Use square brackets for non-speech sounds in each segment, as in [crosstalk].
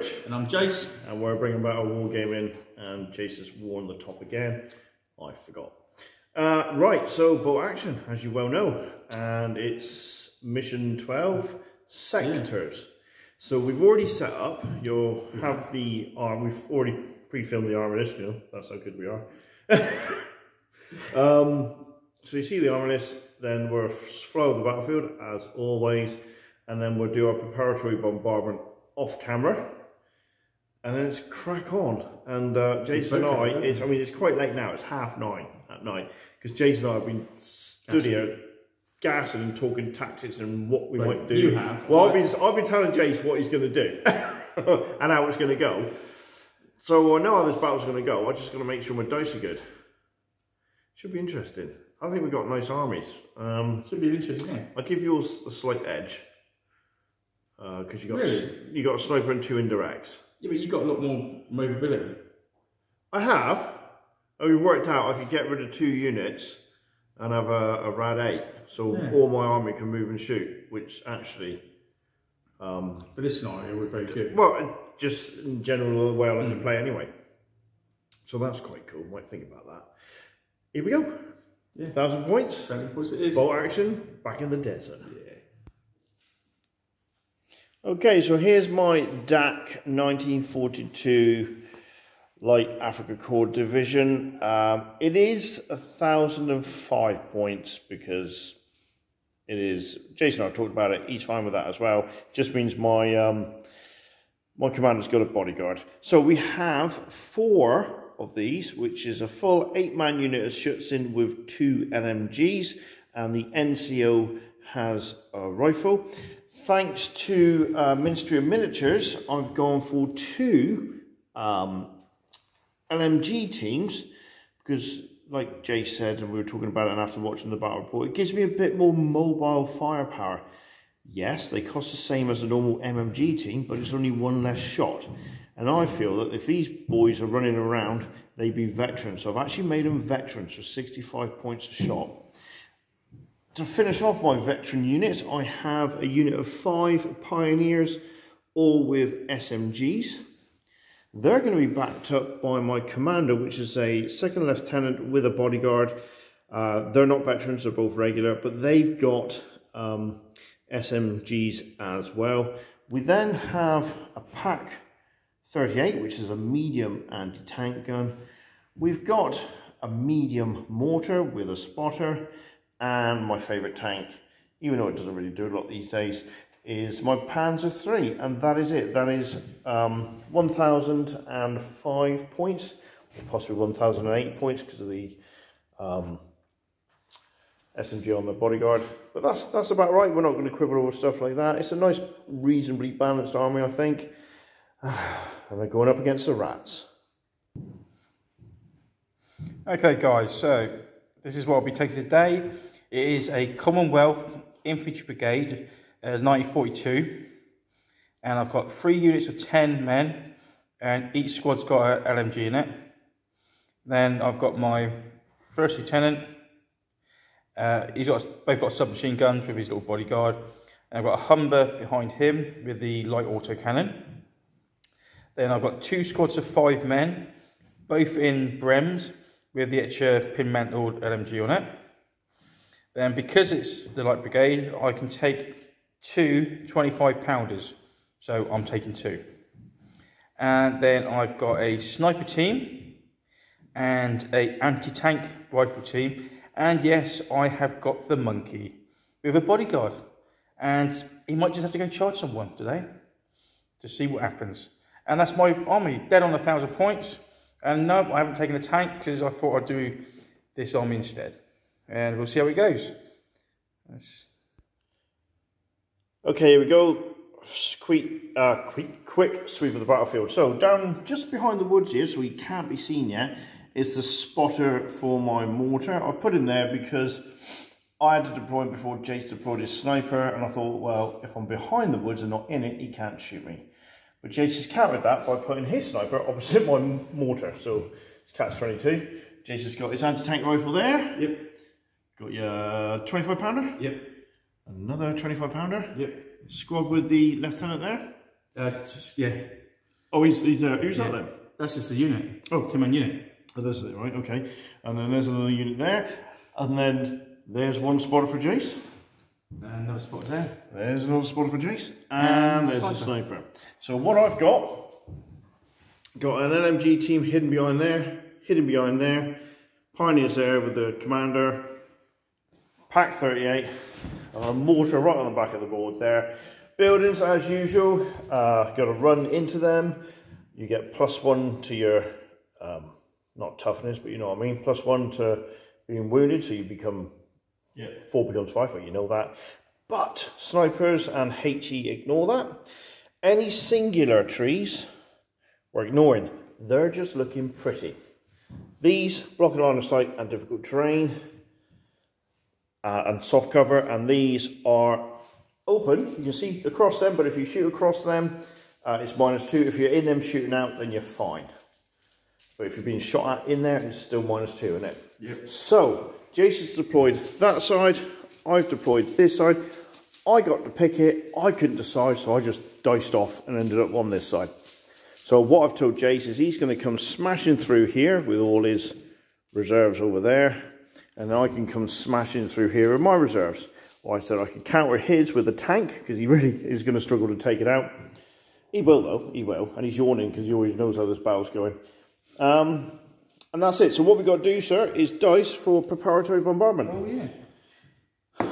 Rich. And I'm Jace. And we're bringing back our wargaming and Jace has worn the top again. I forgot. Uh, right, so bolt action, as you well know, and it's mission 12, sectors. Yeah. So we've already set up, you'll have the arm, we've already pre-filmed the army lists, you know, that's how good we are. [laughs] um, so you see the army lists, then we're flow of the battlefield as always, and then we'll do our preparatory bombardment off camera and then it's crack on. And uh, Jason and I, it's, I mean, it's quite late now. It's half nine at night because Jason and I have been here gassing and talking tactics and what we might do. You have. Well, I've been, I've been telling Jason what he's going to do [laughs] and how it's going to go. So I know how this battle's going to go. I'm just going to make sure my dice are good. Should be interesting. I think we've got nice armies. Um, Should be interesting. Yeah. I'll give you a slight edge because uh, you got really? you got a sniper and two indirects. Yeah, but you've got a lot more movability. I have. we worked out I could get rid of two units and have a, a rad 8. So yeah. all my army can move and shoot, which actually... Um, For this scenario, we're very good. Well, just in general, the way I like mm. to play anyway. So that's quite cool. Might think about that. Here we go. Yeah. Thousand points. Thousand points it is. Bolt action, back in the desert. Yeah. Okay, so here's my DAK 1942 Light Afrika Korps Division. Um, it is a thousand and five points because it is. Jason and I talked about it. He's fine with that as well. Just means my um, my commander's got a bodyguard. So we have four of these, which is a full eight-man unit of Schützen with two LMGs, and the NCO has a rifle thanks to uh, Ministry of Miniatures, I've gone for two um, LMG teams because, like Jay said, and we were talking about it and after watching the battle report, it gives me a bit more mobile firepower. Yes, they cost the same as a normal MMG team, but it's only one less shot. And I feel that if these boys are running around, they'd be veterans. So I've actually made them veterans for 65 points a shot. To finish off my veteran units, I have a unit of five Pioneers, all with SMGs. They're going to be backed up by my commander, which is a second lieutenant with a bodyguard. Uh, they're not veterans, they're both regular, but they've got um, SMGs as well. We then have a PaK 38, which is a medium anti-tank gun. We've got a medium mortar with a spotter and my favourite tank, even though it doesn't really do a lot these days, is my Panzer III, and that is it. That is um, 1,005 points, or possibly 1,008 points because of the um, SMG on the bodyguard. But that's that's about right. We're not going to quibble over stuff like that. It's a nice, reasonably balanced army, I think. [sighs] And they're going up against the rats. Okay, guys, so this is what I'll be taking today. It is a Commonwealth Infantry Brigade, uh, 1942. And I've got three units of 10 men, and each squad's got an LMG in it. Then I've got my first lieutenant. Uh, he's got both got submachine guns with his little bodyguard. And I've got a Humber behind him with the light autocannon. Then I've got two squads of five men, both in Brens with the extra pintle mounted LMG on it. Then because it's the light brigade, I can take two 25 pounders. So I'm taking two. And then I've got a sniper team and a anti-tank rifle team. And yes, I have got the monkey with a bodyguard. And he might just have to go charge someone today to see what happens. And that's my army, dead on a thousand points. And no, I haven't taken a tank because I thought I'd do this army instead. And we'll see how it goes. That's... Okay, here we go. Quick, uh, quick, quick sweep of the battlefield. So down just behind the woods here, so he can't be seen yet, is the spotter for my mortar. I put him there because I had to deploy him before Jace deployed his sniper, and I thought, well, if I'm behind the woods and not in it, he can't shoot me. But Jace has countered that by putting his sniper opposite my mortar. So it's catch 22. Jace has got his anti-tank rifle there. Yep. Got your 25 pounder. Yep. Another 25 pounder. Yep. Squad with the lieutenant there. Uh, just, yeah. Oh, he's, he's uh, who's yeah. that then? That's just a unit. Oh, 10 man unit. Oh, this is it, right? Okay. And then there's another unit there. And then there's one spotter for Jace. And another spot there. There's another spotter for Jace. And, And there's sniper. a sniper. So what I've got, got an LMG team hidden behind there, hidden behind there. Pioneers there with the commander. PaK 38. And a mortar right on the back of the board there. Buildings as usual. Uh, got to run into them. You get plus one to your, um, not toughness, but you know what I mean. Plus one to being wounded, so you become Yeah. four becomes five, but you know that. But snipers and HE ignore that. Any singular trees, we're ignoring. They're just looking pretty. These blocking line of sight and difficult terrain uh, and soft cover, and these are open. You can see across them, but if you shoot across them, uh, it's minus two. If you're in them shooting out, then you're fine. But if you're being shot at in there, it's still minus two, isn't it? Yep. So, Jason's deployed that side, I've deployed this side. I got to pick it, I couldn't decide, so I just diced off and ended up on this side. So what I've told Jace is he's going to come smashing through here with all his reserves over there, and then I can come smashing through here with my reserves. Well, I said I could counter his with a tank, because he really [laughs] is going to struggle to take it out. He will though, he will, and he's yawning because he always knows how this battle's going. Um, and that's it. So what we've got to do, sir, is dice for preparatory bombardment. Oh, yeah.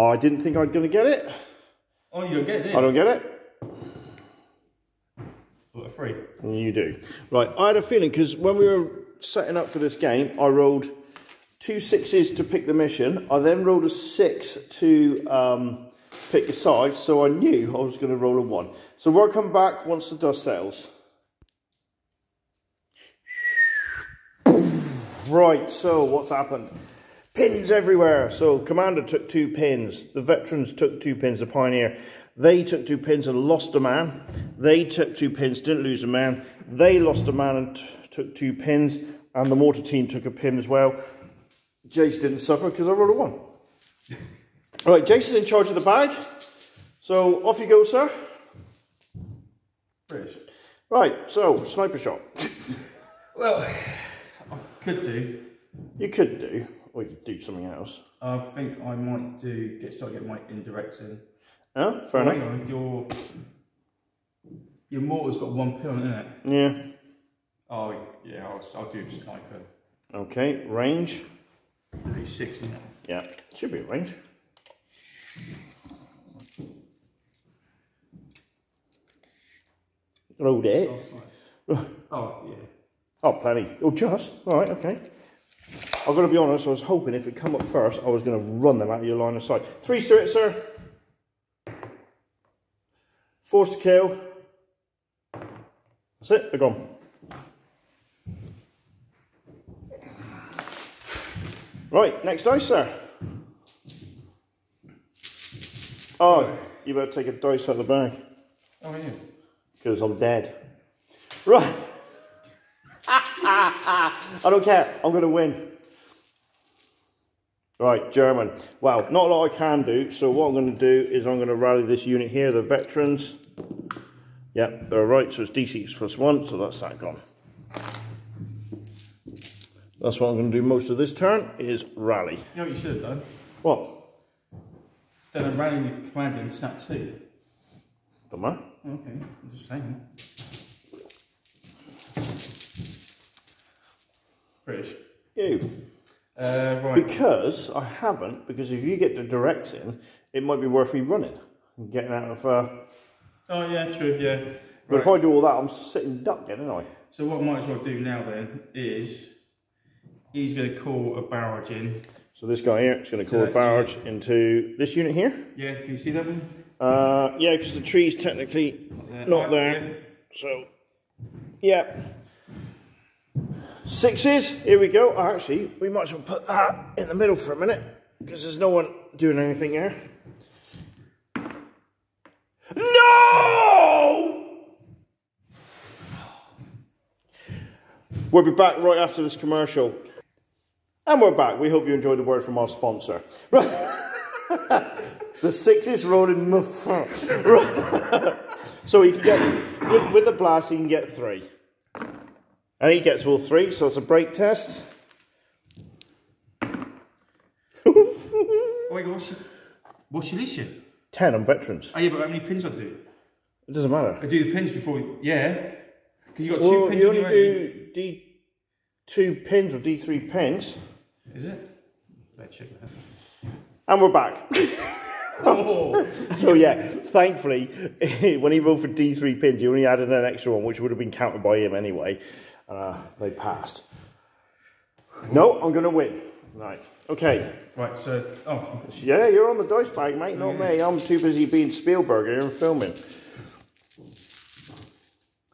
I didn't think I'd going to get it. Oh, you don't get it, I don't get it. What a free. You do. Right, I had a feeling because when we were setting up for this game, I rolled two sixes to pick the mission. I then rolled a six to um, pick a side, so I knew I was going to roll a one. So we'll come back once the dust settles. Right, so what's happened? Pins everywhere. So Commander took two pins. The veterans took two pins. The Pioneer, they took two pins and lost a man. They took two pins, didn't lose a man. They lost a man and took two pins. And the mortar team took a pin as well. Jace didn't suffer because I rolled a one. All right, Jace is in charge of the bag. So off you go, sir. Right, so sniper shot. [laughs] Well, I could do. You could do, or you could do something else. I think I might do get start getting my indirects in. Yeah, fair Oh, hang enough. on, your your mortar's got one pill in it. Yeah. Oh yeah, I'll, I'll do sniper. Okay, range. Thirty six in it. Yeah, should be a range. Load it. Oh, right. oh yeah. Oh, plenty. Oh, just. All right, okay. I've got to be honest, I was hoping if it come up first, I was going to run them out of your line of sight. Three to it, sir. Force to kill. That's it, they're gone. Right, next dice, sir. Oh, you better take a dice out of the bag, Oh yeah. because I'm dead. Right. [laughs] I don't care. I'm going to win. Right, German. Well, not a lot I can do. So what I'm going to do is I'm going to rally this unit here, the veterans. Yep, they're right. So it's D6 plus one. So that's that gone. That's what I'm going to do most of this turn is rally. You know what you should have done? What? Done a rally with commander in snap two. Don't matter. Okay, I'm just saying. British. You. Uh, right. Because I haven't, because if you get the directs in, it might be worth me running and getting out of. Uh, Oh yeah, true. Yeah. but if I do all that, I'm sitting duck then, aren't I? So what I might as well do now then is he's going to call a barrage in. So this guy here is going to call a barrage into this unit here. Yeah, can you see that one? Uh, yeah, because the tree's technically not Uh, there. So, yeah. Sixes, here we go. Oh, actually, we might as well put that in the middle for a minute because there's no one doing anything here. No! We'll be back right after this commercial. And we're back. We hope you enjoyed the word from our sponsor. Right. [laughs] the sixes rolling my front. [laughs] so he can get, with, with the blast, he can get three. And he gets all three, so it's a break test. Oh, [laughs] wait, what's your, what's your leash? 10 on veterans. Oh, yeah, but how many pins I do? It doesn't matter. I do the pins before, we, yeah. Because you got two Well, pins you in only do D2 pins or D3 pins. Is it? Let's check that. And we're back. [laughs] Oh, [laughs] So yeah, thankfully, [laughs] when he rolled for D3 pins, he only added an extra one, which would have been counted by him anyway. Uh, they passed. No, I'm going to win. Right. Okay. right, so, oh, Yeah, you're on the dice bag, mate, not me. I'm too busy being Spielberg here and filming.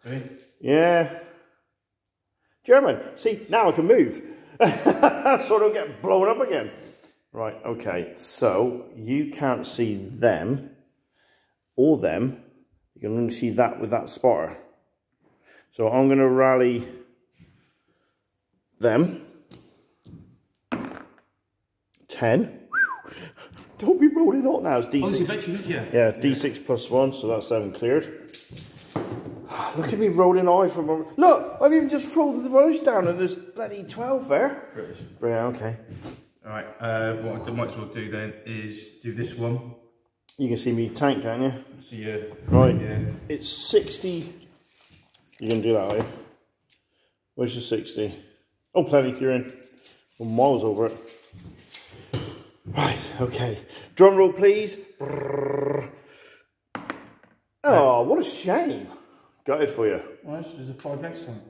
ready? Yeah. German. See, now I can move. So I don't get blown up again. Right, okay. So you can't see them or them. You can only see that with that spotter. So I'm going to rally them. 10. [laughs] Don't be rolling out now. It's Oh, D6. is actually, look here. Yeah, D6 plus 1, so that's 7 cleared. Look at me rolling eye from a... Look, I've even just folded the rubbish down and there's bloody 12 there. British. Yeah, okay. Alright, uh, what I might as well do then is do this one. You can see me tank, can't you? See uh, Right. Yeah. It's 60... You can do that, are you? Where's the 60? Oh, plenty, you're in. We're miles over it. Right, okay. Drum roll, please. Brrr. Oh, what a shame. Gutted for you. Well, there's a five next time.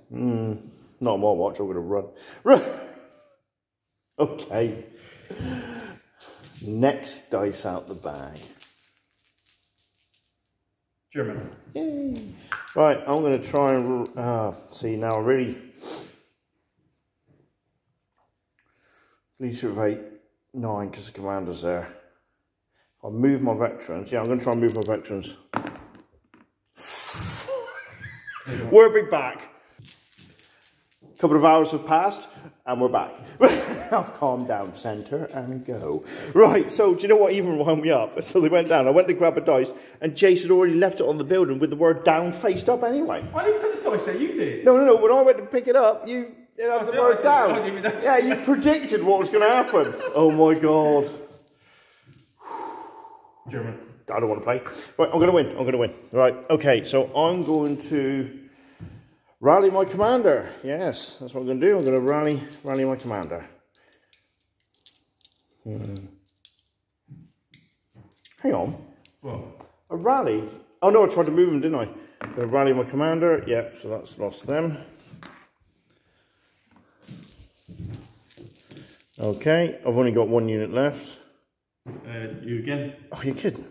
Not on my watch, I'm going to run. Run! [laughs] okay. Next dice out the bag. German. Yay. Right, I'm going to try and. Uh, see, now I really. Leader of eight, nine, because the commander's there. I'll move my veterans. Yeah, I'm going to try and move my veterans. [laughs] we'll be back. A couple of hours have passed and we're back. [laughs] I've calmed down, centre and go. Right, so do you know what even wound me up? [laughs] So they went down. I went to grab a dice and Jace had already left it on the building with the word down faced up anyway. I didn't put the dice there, you did. No, no, no. When I went to pick it up, you, you had the word. Down. didn't even know. Yeah, you predicted what was going to happen. Oh my god. German. I don't want to play. Right, I'm going to win. I'm going to win. Right, okay. So I'm going to rally my commander. Yes, that's what I'm going to do. I'm going to rally, rally my commander. Hmm. Hang on. What? A rally? Oh no, I tried to move him, didn't I? I'm going to rally my commander. Yep, so that's lost them. Okay, I've only got one unit left. Uh, you again. Oh, you're kidding.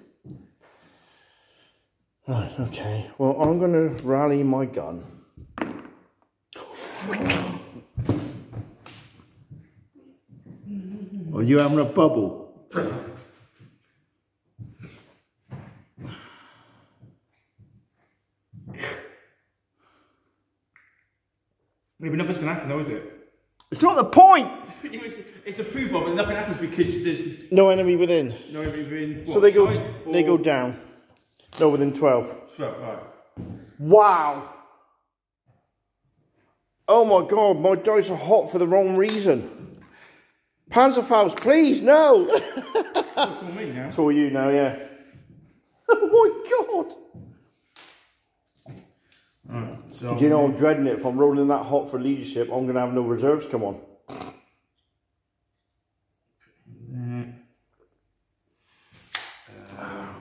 Right, okay. Well, I'm going to rally my gun. Are you having a bubble? Maybe nothing's going to happen though, is it? It's not the point! it's, [laughs] it's a poo bomb, but nothing happens because there's No enemy within. no everything. So they go they go down. No, within 12. Well, right. Wow! Oh my god, my dice are hot for the wrong reason. Panzerfaust, please, no! That's all me now. It's all you now, yeah. [laughs] Oh my god! Right, so Do you know I'm dreading it? If I'm rolling that hot for leadership, I'm going to have no reserves come on. Uh,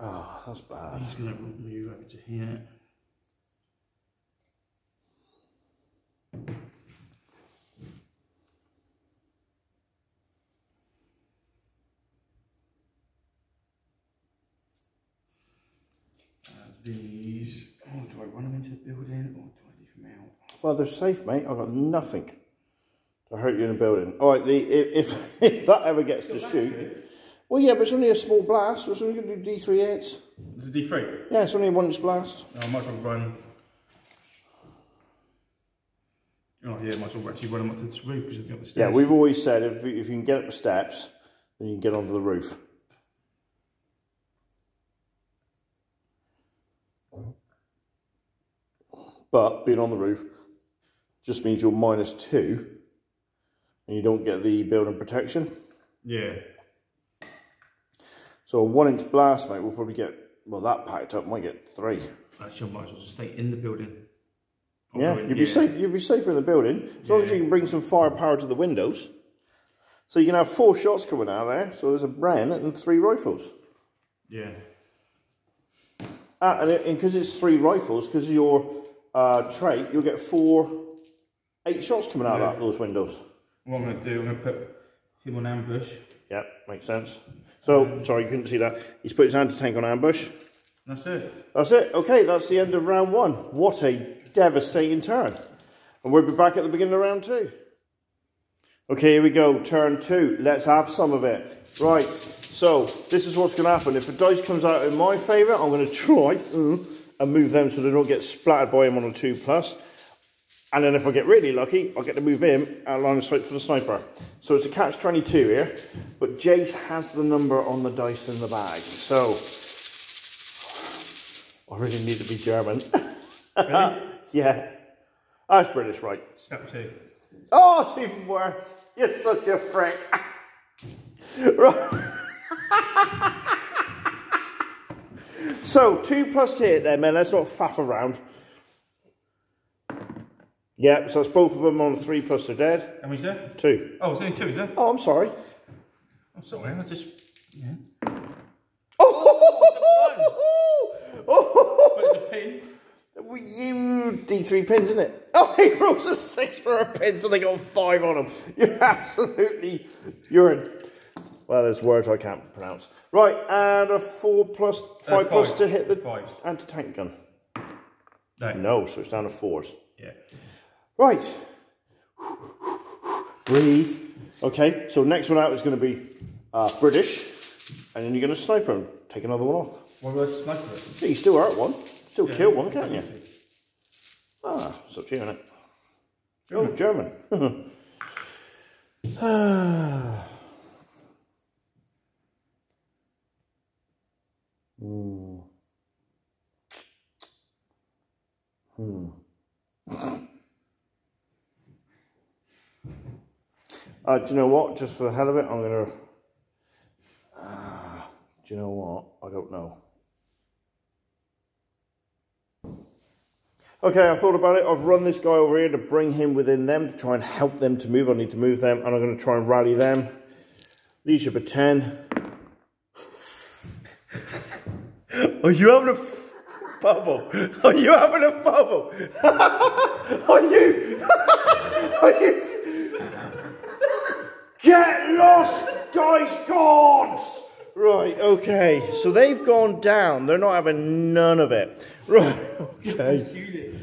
Oh, that's bad. I'm just going to move over to here. Uh, these. Oh, do I run them into the building or do I leave them out? Well, they're safe, mate. I've got nothing to hurt you in the building. All right, the, if, if, if [laughs] that ever gets to shoot. Well, yeah, but it's only a small blast. It's only going to do D3 hits. It's a D3. Yeah, it's only a one inch blast. Oh, I might as well run. Oh yeah, I might as well actually run them up to the roof because they've got the stairs. Yeah, we've always said if, if you can get up the steps, then you can get onto the roof. But being on the roof just means you're minus two and you don't get the building protection. Yeah. So a one inch blast, mate, we'll probably get, well, that packed up might get three. Actually, I might as well just stay in the building. I'll Yeah, you'd be safe. You'd be safer in the building as long as you can bring some firepower to the windows. So you can have four shots coming out there. So there's a Bren and three rifles. Yeah. Ah, and because it's three rifles, because of your uh, trait, you'll get four, eight shots coming out of that, those windows. What I'm going to do, I'm going to put him on ambush. Yeah, makes sense. So sorry, you couldn't see that. He's put his anti-tank on ambush. That's it. That's it. Okay, that's the end of round one. What a devastating turn. And we'll be back at the beginning of round two. Okay, here we go. Turn two. Let's have some of it. Right. So this is what's going to happen. If the dice comes out in my favour, I'm going to try uh, and move them so they don't get splattered by him on a two plus. And then if I get really lucky, I'll get to move him out line of sight for the sniper. So it's a catch 22 here, but Jace has the number on the dice in the bag. So I really need to be German. Ready? [laughs] yeah. That's British, right? Step two. Oh, it's even worse. You're such a prick. [laughs] right. [laughs] so, two plus hit there, man. Let's not faff around. Yeah, so it's both of them on three plus they're dead. How many's there? Two. Oh, it's only two, is there? Oh, I'm sorry. I'm sorry, I just. Yeah. Oh, Oh! But it's a pin. Well, You D3 pins, isn't it? Oh, he rolls a six for a pin, so they got five on him. You're absolutely, you're in. Well, there's words I can't pronounce. Right, and a four plus uh, five plus five. to hit the Fives. anti-tank gun. No. No, so it's down to fours. Yeah. Right. Breathe. Okay, so next one out is going to be uh, British, and then you're going to sniper and take another one off. What about sniper? Yeah, you still hurt one, still Yeah. kill one, can't you? Ah, it's up to you, innit? Oh, German. [sighs] Hmm. Hmm. Uh, do you know what? Just for the hell of it, I'm gonna. Uh, do you know what? I don't know. Okay, I thought about it. I've run this guy over here to bring him within them to try and help them to move. I need to move them, and I'm going to try and rally them. Leadership of 10. [laughs] Are you having a bubble? Are you having a bubble? [laughs] Are you? [laughs] Are you? Get lost, dice gods! Right, okay. So they've gone down. They're not having none of it. Right, okay.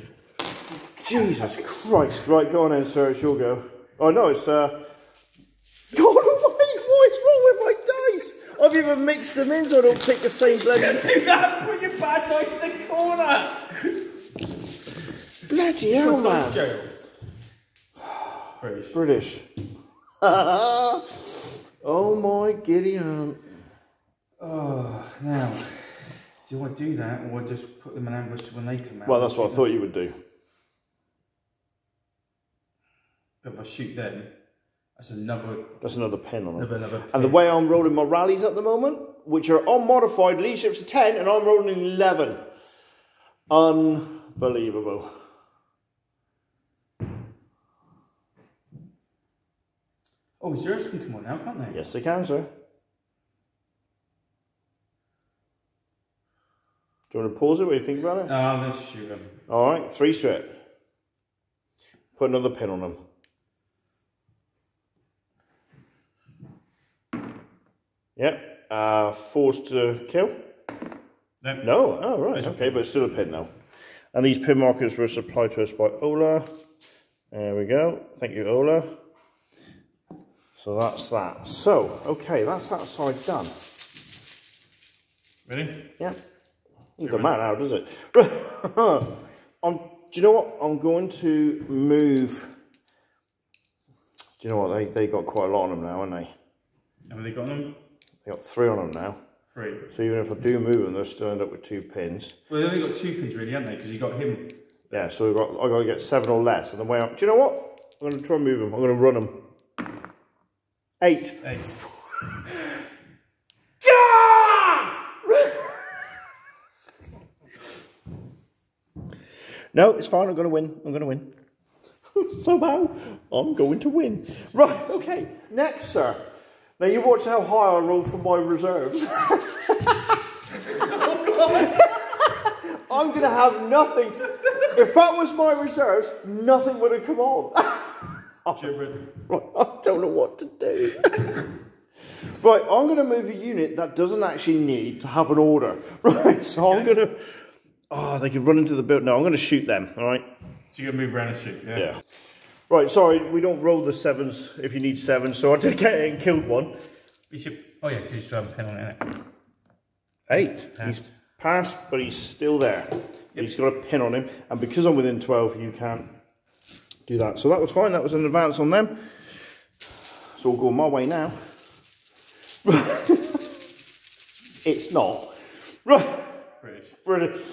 Jesus Christ. Right, go on then, sir. It's your go. Oh, no, it's, uh... God almighty, what is wrong with my dice? I've even mixed them in so I don't take the same bloody... [laughs] Do that! Put your bad dice in the corner! Bloody hell, man. [sighs] British. British. [laughs] oh my Gideon. Oh, now. Do I do that or just put them in ambush when they come out? Well, that's what I thought you would do. But if I shoot them, that's another. That's another pin on it. another, another And the way I'm rolling my rallies at the moment, which are unmodified, leadership's a 10, and I'm rolling 11. Unbelievable. Oh, zeros can come on now, can't they? Yes, they can, sir. Do you want to pause it? What do you think about it? Oh, let's shoot them. All right, three straight. Put another pin on them. Yep. Uh, forced to kill. No. No. Oh, right. Okay, but it's still a pin now. And these pin markers were supplied to us by Ola. There we go. Thank you, Ola. So that's that. So, okay, that's that side done. Ready? Yeah. It doesn't matter now, does it? um, do you know what? I'm going to move Do you know what? They, they got quite a lot on them now, haven't they? Have they got them? They got three on them now. Three. So even if I do move them, they'll still end up with two pins. Well, they only got two pins really, haven't they? Because you got him. Yeah, so we've got, I've got to get seven or less. And the way I, do you know what? I'm going to try and move them. I'm going to run them. Eight. Eight. [laughs] No, it's fine. I'm going to win. I'm going to win. [laughs] Somehow, I'm going to win. Right, okay. Next, sir. Now, you watch how high I roll from my reserves. [laughs] I'm going to have nothing. If that was my reserves, nothing would have come on. Oh. Right, I don't know what to do. [laughs] right, I'm going to move a unit that doesn't actually need to have an order. [laughs] Right, so I'm going to. Oh, they could run into the building. No, I'm going to shoot them. All right. So you're going to move around and shoot, yeah? Yeah. Right, sorry, we don't roll the sevens if you need sevens, so I did get it and killed one. You should, oh yeah, because you um, still have a pin on it, innit? Eight. Passed. He's passed, but he's still there. He's got a pin on him, and because I'm within 12, you can't do that. So that was fine, that was an advance on them. It's all going my way now. [laughs] it's not. Right, British. British.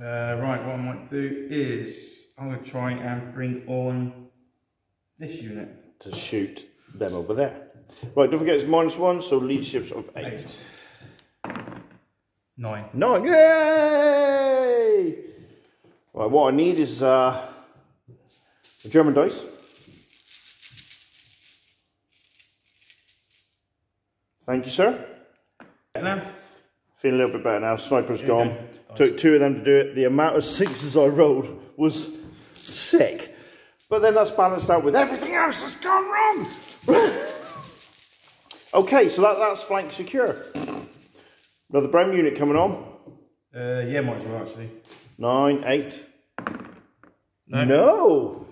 Uh, right, what I might do is I'm going to try and bring on this unit. To shoot them over there. Right, don't forget it's minus one, so leaderships of eight. Eight. Nine. Nine, yay! Right, what I need is uh, a German dice. Thank you, sir. Feeling a little bit better now. Sniper's Yeah, gone. Nice. Took two of them to do it. The amount of sixes I rolled was sick. But then that's balanced out with everything else that's gone wrong. [laughs] okay, so that, that's flank secure. Another brown unit coming on. uh, yeah, might as well actually. Nine, eight. No. No.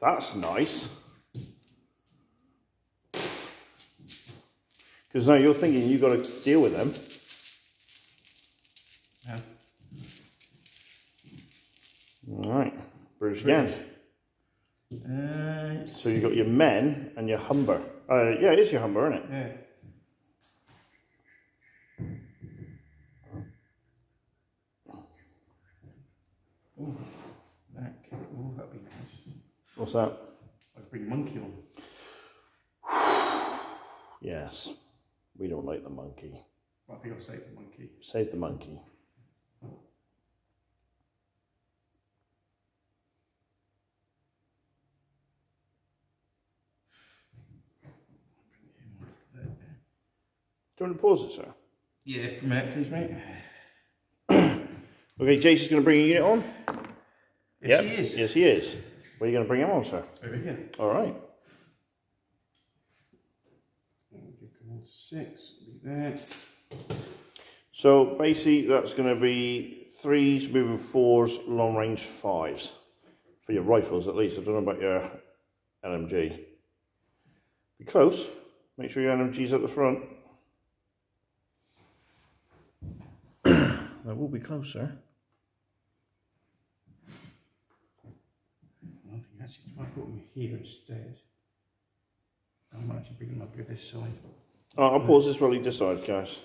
That's nice. Because now you're thinking you've got to deal with them. Yeah. All right. Bruce again. Uh, So you've got your men and your Humber. Uh, yeah, it is your Humber, isn't it? yeah. Ooh, that can, ooh, that'd be nice. What's that? I could bring monkey on. [sighs] Yes. We don't like the monkey. I think I'll save the monkey. Save the monkey. Do you want to pause it, sir? Yeah, for a minute, please, mate. [clears throat] Okay, Jason's going to bring a unit on. Yes, Yep. he is. Yes, he is. Where are you going to bring him on, sir? Over here. All right. Six. Be there. So basically, that's going to be threes, moving fours, long range fives for your rifles at least. I don't know about your LMG. Be close. Make sure your LMG's at the front. [clears throat] that will be closer. I think actually, if I put them here instead, I might actually bring them up here this side. Oh, I'll pause this while he decides, guys.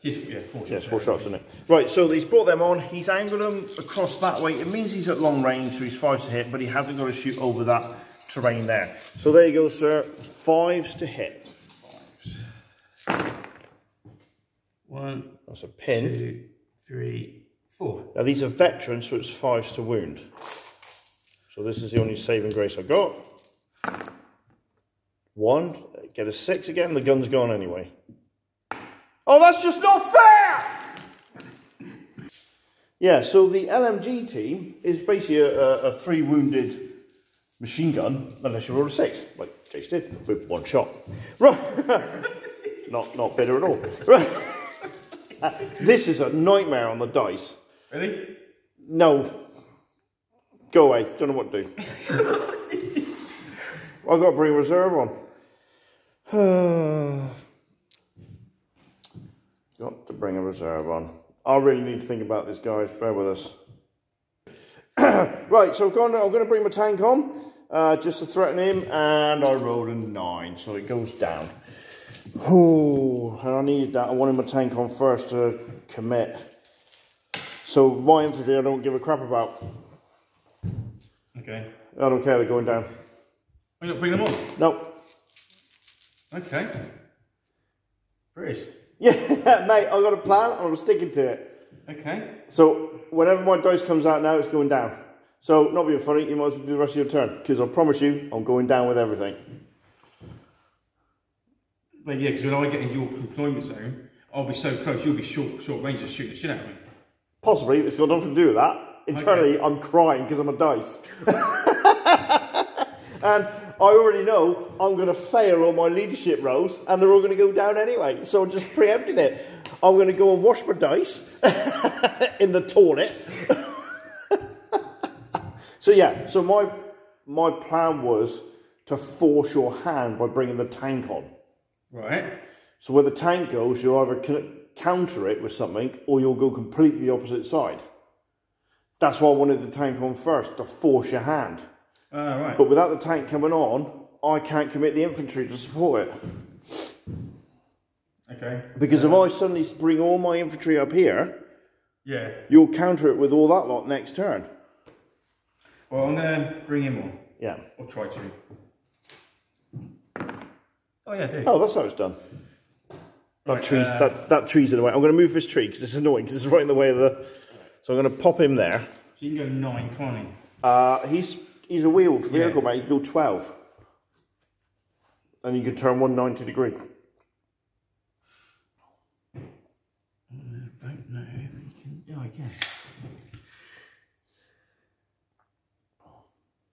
Yeah, four shots it's four shots, isn't it? Right, so he's brought them on. He's angled them across that way. It means he's at long range, so he's five to hit, but he hasn't got to shoot over that terrain there. So there you go, sir. Fives to hit. Fives. One, That's a pin. two, three, four. Now these are veterans, so it's fives to wound. So this is the only saving grace I got. One, get a six again, the gun's gone anyway. Oh, that's just not fair! Yeah, so the LMG team is basically a, a, a three wounded machine gun, unless you roll a six, like Jace did, with one shot. Right. [laughs] not, not bitter at all. Right. [laughs] this is a nightmare on the dice. Ready? No. Go away. Don't know what to do. [laughs] I've got to bring a reserve on. [sighs] got to bring a reserve on. I really need to think about this, guys. Bear with us. [coughs] right, so I'm going, to, I'm going to bring my tank on. uh, just to threaten him, and I rolled a nine, so it goes down. Oh, and I needed that. I wanted my tank on first to commit. So my infantry, I don't give a crap about. Okay. I don't care. They're going down. Are you not bringing them on? Nope. Okay. British. [laughs] Yeah, mate. I've got a plan. and I'm sticking to it. Okay. So whenever my dice comes out now, it's going down. So not being funny, you might as well do the rest of your turn because I promise you, I'm going down with everything. Well, yeah, because when I get into your deployment zone, I'll be so close, you'll be short, short range to shoot the shit out of me. Possibly, it's got nothing to do with that. Internally, I'm crying because I'm a dice. [laughs] and I already know I'm going to fail all my leadership roles and they're all going to go down anyway. So I'm just preempting it. I'm going to go and wash my dice [laughs] in the toilet. [laughs] so yeah, so my my plan was to force your hand by bringing the tank on. Right. So where the tank goes, you'll either counter it with something or you'll go completely the opposite side. That's why I wanted the tank on first, to force your hand. Ah, right. But without the tank coming on, I can't commit the infantry to support it. Okay. Because if I suddenly bring all my infantry up here, Yeah. you'll counter it with all that lot next turn. Well, I'm to bring him on. Yeah. Or try to. Oh, yeah, do. Oh, that's how it's done. That Right, tree's uh, that, that tree's in the way. I'm going to move this tree because it's annoying because it's right in the way of the. So I'm going to pop him there. So you can go nine, can't he? Uh, he's he's a wheeled vehicle, Yeah. mate. You can go 12. And you can turn 190 degree. I don't know if you can. Yeah, I can.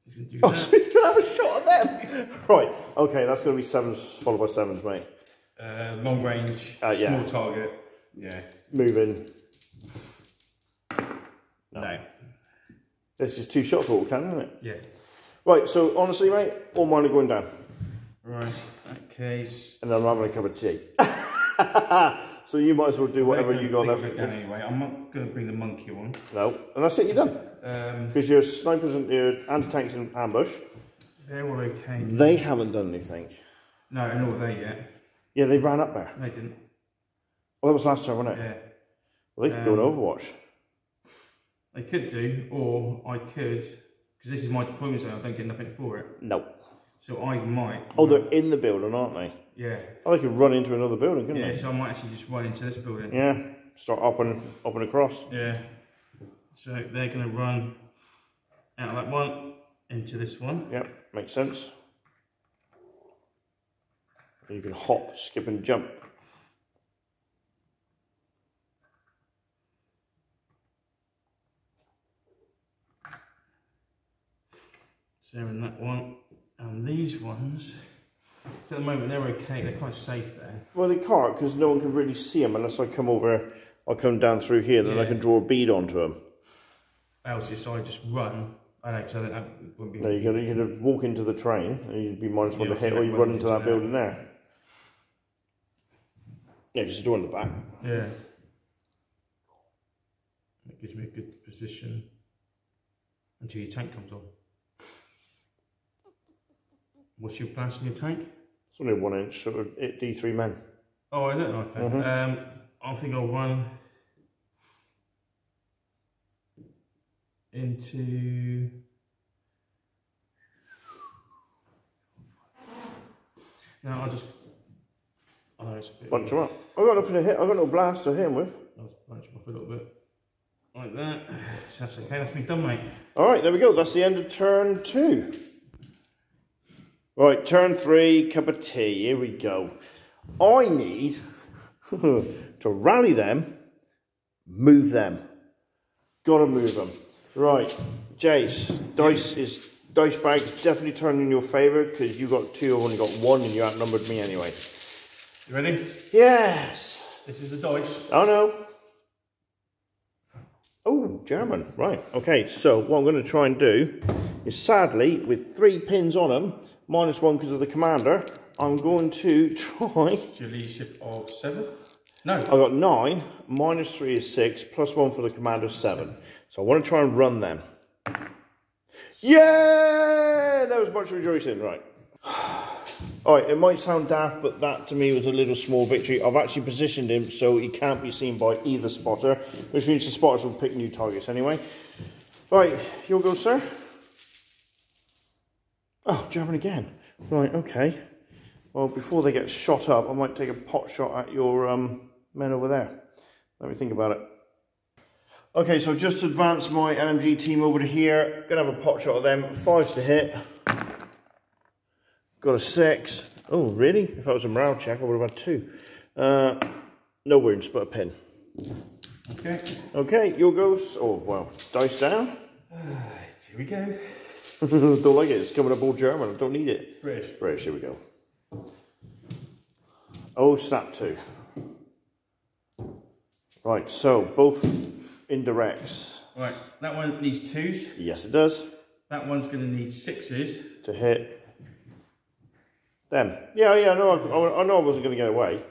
He's do Oh, [laughs] that. so we still have a shot at them. right. Okay, that's going to be sevens followed by sevens, mate. Uh, long range, Uh, yeah. small target. Yeah. Moving. No. This is two shots all can, isn't it? Yeah. Right. So honestly, mate, all mine are going down, Right. That case. and I'm having a cup of tea. [laughs] so you might as well do whatever you got left. Anyway. I'm not going to bring the monkey on. No, and that's it. You're done. Um, Because your snipers and your anti-tanks in ambush, they were okay. they haven't done anything. No, nor they yet. Yeah, they ran up there. They didn't. Well, that was last time, wasn't it? Yeah. Well, they could go in Um, Overwatch. They could do, or I could, because this is my deployment zone, I don't get nothing for it. No. So I might. Oh, they're in the building, aren't they? Yeah. Oh, they could run into another building, couldn't Yeah, they? so I might actually just run into this building. Yeah. Start up and up and across. Yeah. So they're going to run out of that one into this one. Yep, makes sense. You can hop, skip, and jump. So they're in that one. And these ones, so at the moment they're okay, they're quite safe there. Well, they can't because no one can really see them unless I come over. I'll come down through here, then I can draw a bead onto them. Else, if I just run, I know, because I don't have, wouldn't be. No, you can you can walk into the train and you'd be minus one Yeah, to hit, or you run into into that that. building there. Yeah, because you're in the back. Yeah. That gives me a good position until your tank comes on. What's your blast in your tank? It's only one inch, sort of it D3 men. Oh, I don't know. Okay. Mhm. Um, I think I'll run into. No, I'll just. I know it's a bit. Bunch them up. I've got nothing to hit, I've got no blast to hit him with. I'll just bunch them up a little bit. Like that. So [sighs] that's okay. That's me done, mate. Alright, there we go. That's the end of turn two. Right, turn three, cup of tea. Here we go. I need [laughs] to rally them, move them. Gotta move them. Right, Jace, dice is dice bag is definitely turning in your favour because you got two, I've only got one, and you outnumbered me anyway. You ready? Yes. This is the dice. Oh no. Oh, German. Right. Okay. So what I'm going to try and do is, sadly, with three pins on them, minus one because of the commander, I'm going to try. Your leadership of seven. No. I've got nine. Minus three is six. Plus one for the commander is seven. So I want to try and run them. Yeah, that was much rejoicing, right. [sighs] All right, it might sound daft, but that to me was a little small victory. I've actually positioned him so he can't be seen by either spotter, which means the spotters will pick new targets anyway. Right, you'll go, sir. Oh, jamming again. Right, okay. Well, before they get shot up, I might take a pot shot at your um, men over there. Let me think about it. Okay, so just advance my LMG team over to here. Gonna have a pot shot of them. Fives to hit. Got a six. Oh, really? If I was a morale check, I would have had two. Uh, no wounds, but a pin. Okay. Okay, your goes. Oh, well, dice down. [sighs] Here we go. [laughs] don't like it. It's coming up all German. I don't need it. British. British, here we go. Oh, snap two. Right, so both indirects. Right, that one needs twos. Yes, it does. That one's going to need sixes. To hit them. Yeah, yeah, I know I, I know I wasn't going to get away.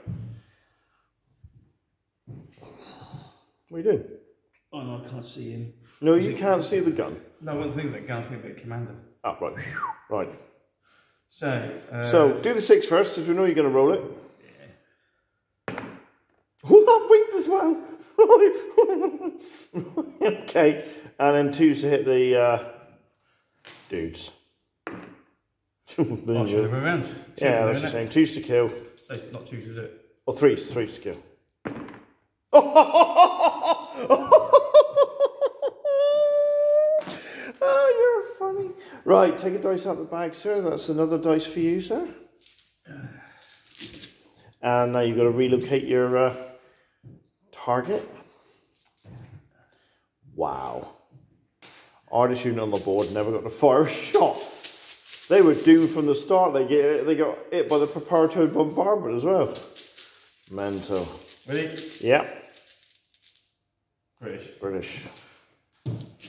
What are you doing? Oh no, I can't see him. No, you can't see the gun. No, one wasn't that was thinking that commander. Ah, right. [laughs] Right. So, uh, So, do the six first, because we know you're going to roll it. Oh, that winked as well. [laughs] okay. And then twos to hit the uh, dudes. oh, should around? Two yeah, that's the same. Twos to kill. Not twos, is it? Or threes. Threes to kill. [laughs] oh, you're funny. Right, take a dice out of the bag, sir. That's another dice for you, sir. And now you've got to relocate your uh, target. Wow. Artist unit on the board never got to fire a shot. They were doomed from the start. They get they got hit by the preparatory bombardment as well. Mental. Ready? Yeah, British. British.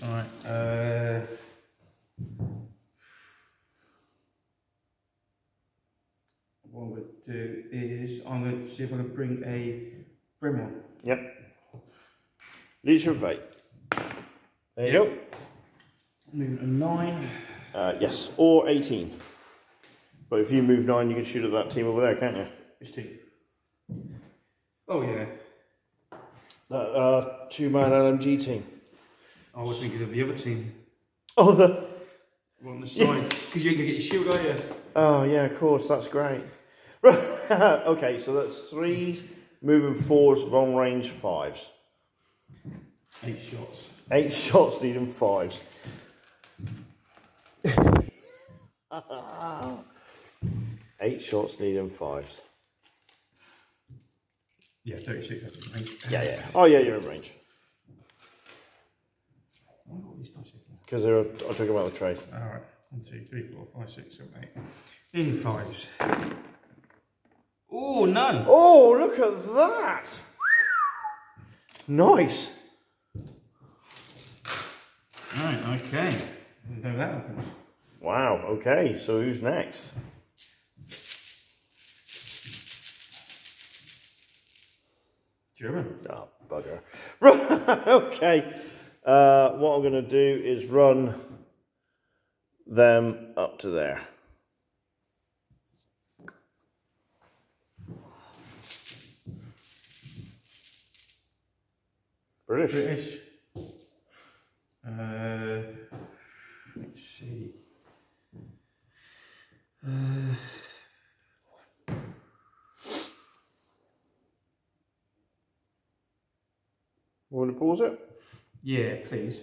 Alright, uh... What I'm going to do is, I'm going to see if I can bring a Bren on. Yep. Leadership of eight. There you go. Moving a 9. Uh, yes, or 18. But if you move nine, you can shoot at that team over there, can't you? Which team? Oh yeah. That uh, two-man LMG team. I was thinking of the other team. Oh, the. One On the side. [laughs] Because you ain't going to get your shield, are you? Oh yeah, of course. That's great. [laughs] okay, so that's threes, moving fours, long range fives. Eight shots. Eight [laughs] shots needing fives. [laughs] Eight shots needing fives. Yeah, 36 I think. Yeah, yeah. Oh yeah, you're in range. Why got these dice? Because they're. I took them out of the trade. Alright, one, two, three, four, five, six, seven, eight. In fives. Oh, none. Oh, look at that! Nice. Right, okay. Didn't that happens. Wow. Okay. So who's next? German. Oh, bugger. [laughs] Okay. Uh, what I'm going to do is run them up to there. British. British. Uh, let's see. Uh, Want to pause it? yeah, please.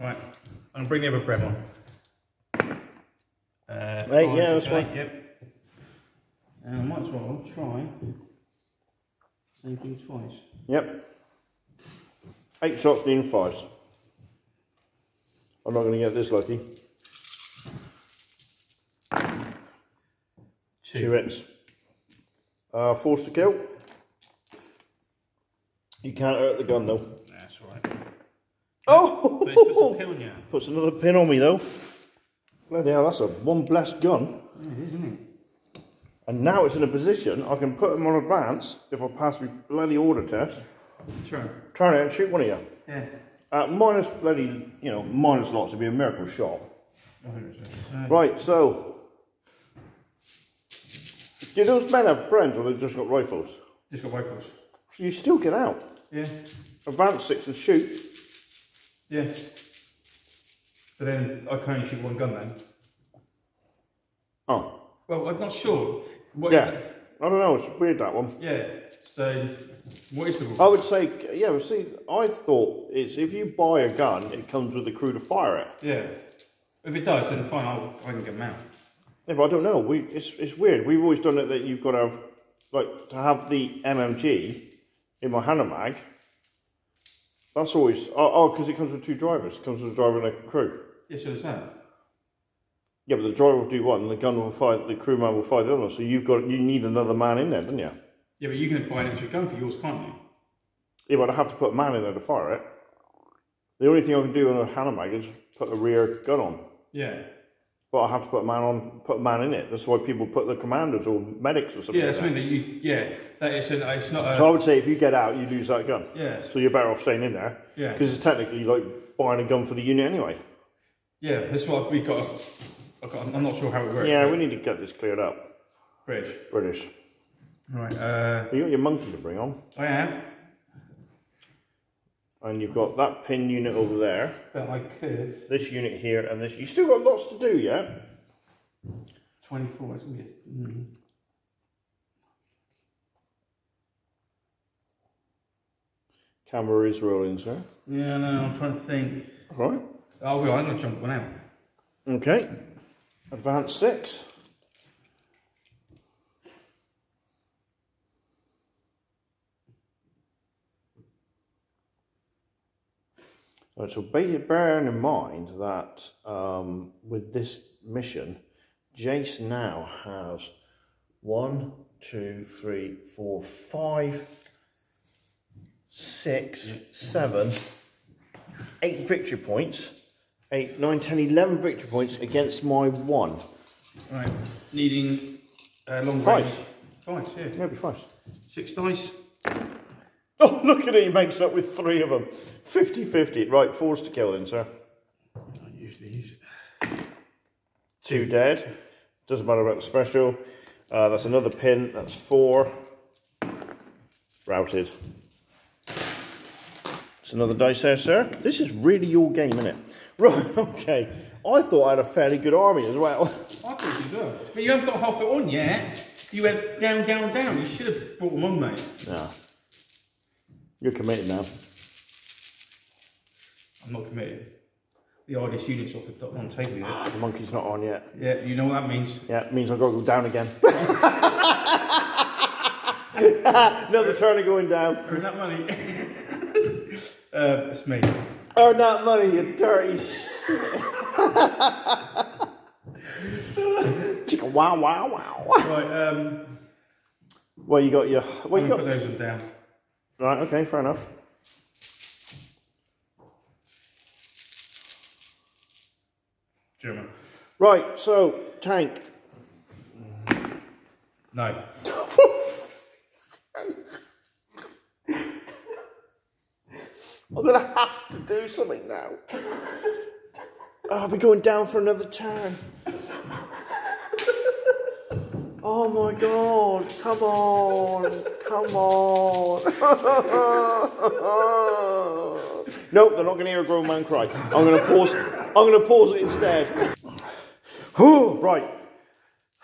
Right, I'm gonna bring the other Bren on. Uh, Right, yeah, that's eight, Yep. And I might as well try same thing twice. Yep. Eight shots, needing fives. I'm not going to get this lucky. Two. Two hits. Uh, force to kill. You can't hurt the gun though. That's right. Oh! But it's put some pill in. Puts another pin on me though. Bloody hell, that's a one blast gun. Yeah, it is, isn't it? And now it's in a position I can put him on advance if I pass my bloody order test, Sure. turn it and shoot one of you. Yeah. Uh, minus bloody, you know, minus lots would be a miracle shot. Right, so. Do those men have friends or they've just got rifles? Just got rifles. So you still get out. Yeah. Advance six and shoot. Yeah. But then I can only shoot one gun then. Oh. Well, I'm not sure. What, Yeah. I don't know, it's weird that one. Yeah. So, what is the rule? I would say, yeah, well, see, I thought it's if you buy a gun, it comes with the crew to fire it. Yeah. If it does, then fine. I'll, I can get them out. Yeah, but I don't know. We it's it's weird. We've always done it that you've got to have like to have the MMG in my Hanomag. That's always oh oh because it comes with two drivers. It comes with a driver and a crew. Yeah, so it's that. Yeah, but the driver will do one, and the gun will fire. The crewman will fire the other. one. So you've got you need another man in there, don't you? Yeah, but you can buy an extra gun for yours, can't you? Yeah, but I have to put a man in there to fire it. The only thing I can do on a Hanomag is put a rear gun on. Yeah. But I have to put a man on, put a man in it. That's why people put the commanders or medics or something. Yeah, there. that you. Yeah, that is. An, it's not a. So I would say if you get out, you lose that gun. Yeah. So you're better off staying in there. Yeah. Because it's technically like buying a gun for the unit anyway. Yeah, that's what we got. I got I'm not sure how it works. Yeah, we need to get this cleared up. British. British. Right. Uh, You got your monkey to bring on, I am. and you've got that pin unit over there, But I could. this unit here, and this. You still got lots to do, yeah. 24. That's gonna be. A, mm. Camera is rolling, sir. Yeah, no, I'm trying to think. All right. Oh, well, I'm gonna jump one out. Okay. Advance six. Right, so ba- bearing in mind that um, with this mission, Jace now has one, two, three, four, five, six, seven, eight victory points. Eight, nine, ten, eleven victory points against my one. Right. Needing uh, long Five. range. Five. Yeah. Maybe five. Six dice. [laughs] Oh, look at it, he makes up with three of them. 50 50. Right, four's to kill then, sir. I'll use these. Two dead. Doesn't matter about the special. Uh, that's another pin. That's four. Routed. It's another dice there, sir. This is really your game, isn't it? [laughs] Right, okay. I thought I had a fairly good army as well. I thought you did. But you haven't got half it on yet. You went down, down, down. You should have brought them on, mate. Yeah. You're committed now. I'm not committed. The hardest units off the one table yet. The monkey's not on yet. Yeah, you know what that means. Yeah, it means I've got to go down again. [laughs] [laughs] Another turn of going down. Earn that money. uh, it's me. Earn that money, you dirty [laughs] Chicken wow wow wow. Right, um, Well, you got your. Well, I'm you got. put those ones down. Right. Okay. Fair enough. German. Right. So tank. No. [laughs] I'm gonna have to do something now. Oh, I'll be going down for another turn. Oh my god, come on, come on. [laughs] nope, they're not gonna hear a grown man cry. I'm gonna pause I'm gonna pause it instead. right.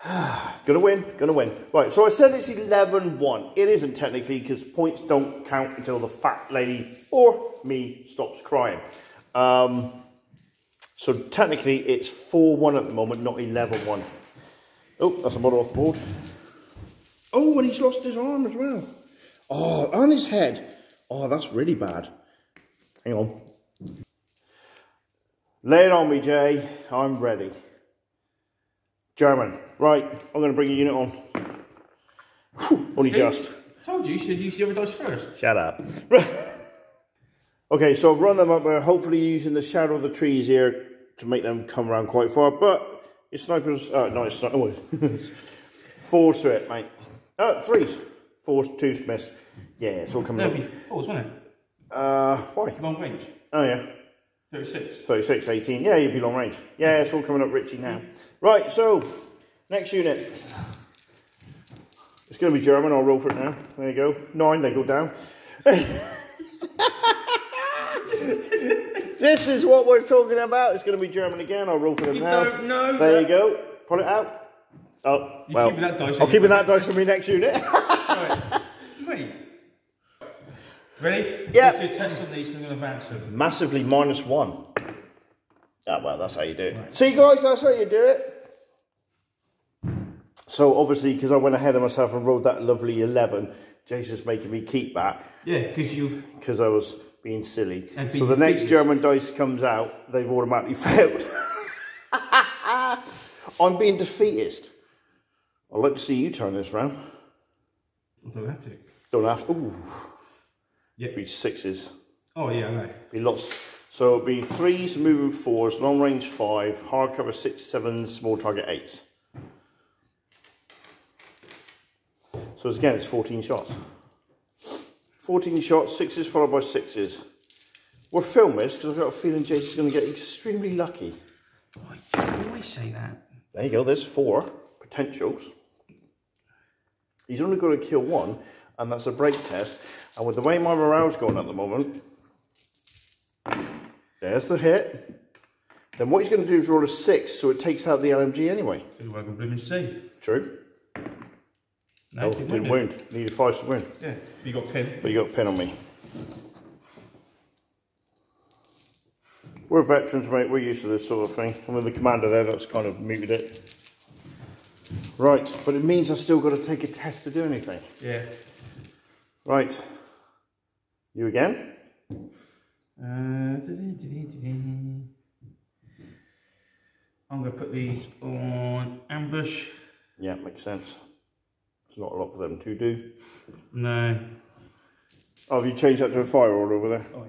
[sighs] Gonna win, gonna win. Right, so I said it's 11 1. It isn't technically because points don't count until the fat lady or me stops crying. Um, so technically it's 4 1 at the moment, not 11 1. Oh, that's a model off the board. Oh, and he's lost his arm as well. Oh, and his head. Oh, that's really bad. Hang on. Lay it on me, Jay. I'm ready. German. Right, I'm going to bring a unit on. Whew, only See? just. Told you you should use the other dice first. Shut up. [laughs] okay, so I've run them up. We're hopefully using the shadow of the trees here to make them come around quite far. But it's snipers, uh, no, it's not. Oh, [laughs] fours to it, mate. Uh, threes. Fours, twos, missed. Yeah, it's all coming That'd up. be fours, wouldn't it? Uh, why? Long range. Oh, yeah. 36. 36, 18. Yeah, you'd be long range. Yeah, it's all coming up Richie now. Right, so, next unit. It's going to be German. I'll roll for it now. There you go. Nine, they go down. [laughs] this is what we're talking about. It's going to be German again. I'll roll for them You now. don't know There you go. Pull it out. Oh, You're well. keeping that dice, I'll ain't keep that dice for me next unit. [laughs] Right. Wait. Ready? Yeah. Let's do a test on these I'm going to advance. Massively minus one. Ah, well, that's how you do it. See, guys, that's how you do it. So, obviously, because I went ahead of myself and rolled that lovely 11, Jason's making me keep back Yeah, because you. because I was being silly. So, the next. German dice comes out, they've automatically [laughs] failed. [laughs] I'm being defeatist. I'd like to see you turn this round. Automatic. Don't have to. Ooh, Yep. be sixes. Oh, yeah, I know. Be lots. So it'll be threes, moving fours, long range five, hard cover six, sevens, small target eights. So again, it's 14 shots. 14 shots, sixes followed by sixes. We'll film this because I've got a feeling Jason's going to get extremely lucky. Oh, you always say that. There you go, there's four potentials. He's only got to kill one, and that's a break test. And with the way my morale's going at the moment, there's the hit. Then what he's going to do is roll a six, so it takes out the LMG anyway. So we're going to see. True. No, Oh, didn't wound. Needed five to win. Yeah, you got pin. But you got a pin on me. We're veterans, mate. We're used to this sort of thing. And with the commander there, that's kind of muted it. Right, but it means I've still got to take a test to do anything. Yeah. Right. You again? Uh, I'm going to put these on ambush. Yeah, makes sense. It's not a lot for them to do. No. Oh, have you changed that to a firewall over there? Oh,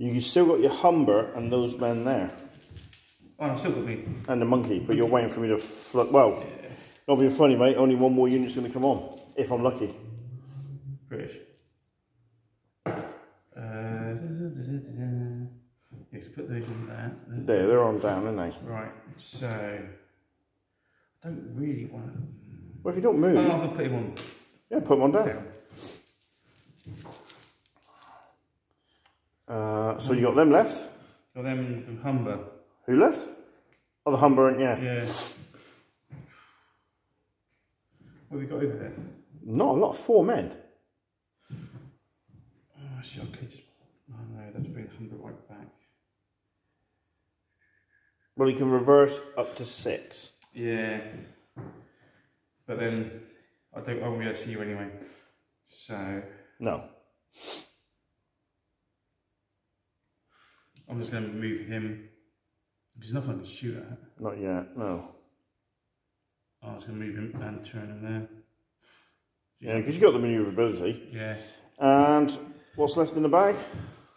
yeah. You still got your Humber and those men there. Oh, I've still got me. And the monkey, but you're waiting for me to flood. Well, not being funny, mate. Only one more unit's going to come on, if I'm lucky. British. Uh, [laughs] put those in there. There, they're on down, aren't they? Right, so. Don't really want to. Well, if you don't Oh, I'm move, going to put him on yeah, put them on down. down. Uh, so you got them left. Got them the Humber. Who left? Oh, the Humber, and yeah. Yeah. What have we got over there? Not a lot, four men. Oh, actually, I could just. Oh no, that's bring the Humber right back. Well, you can reverse up to six. Yeah. But then I don't I won't be able to see you anyway. So No. I'm just gonna move him. There's nothing I can shoot at. Not yet, no. I'm just gonna move him and turn him there. Yeah, because you've got the manoeuvrability. Yeah. And what's left in the bag?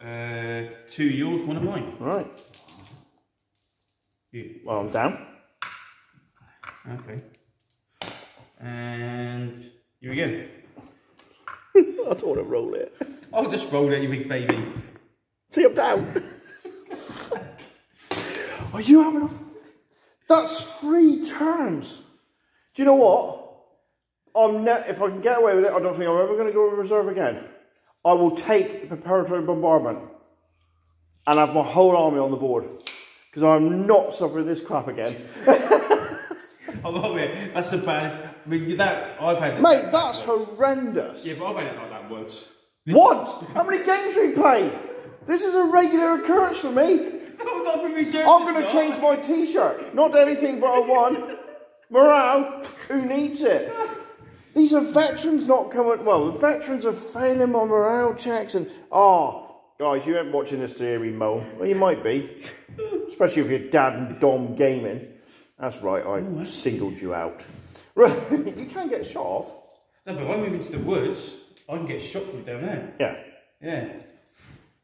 Uh, two yours, one of mine. Right. You. Well, I'm down. Okay. And you again. [laughs] I don't want to roll it. I'll just roll it, you big baby. See, I'm down. [laughs] Are you having a... That's three turns. Do you know what? I'm ne- if I can get away with it, I don't think I'm ever going to go in reserve again. I will take the preparatory bombardment and have my whole army on the board. Because I'm not suffering this crap again. [laughs] Oh, well, yeah, that's a bad. I mean, that I've had. Mate, that's horrendous. Yeah, but I've had it like that once. Once? How many games have we played? This is a regular occurrence for me. [laughs] No, not for. I'm going to change my t-shirt. Not anything but a one. [laughs] Morale, who needs it? These are veterans not coming. Well, the veterans are failing my morale checks and oh, guys, you ain't watching this to hear me moan. Well, you might be, especially if you're dad and Dom gaming. That's right, I singled you out. [laughs] Right, you can get shot off. No, but if I move into the woods, I can get shot from down there. Yeah. Yeah.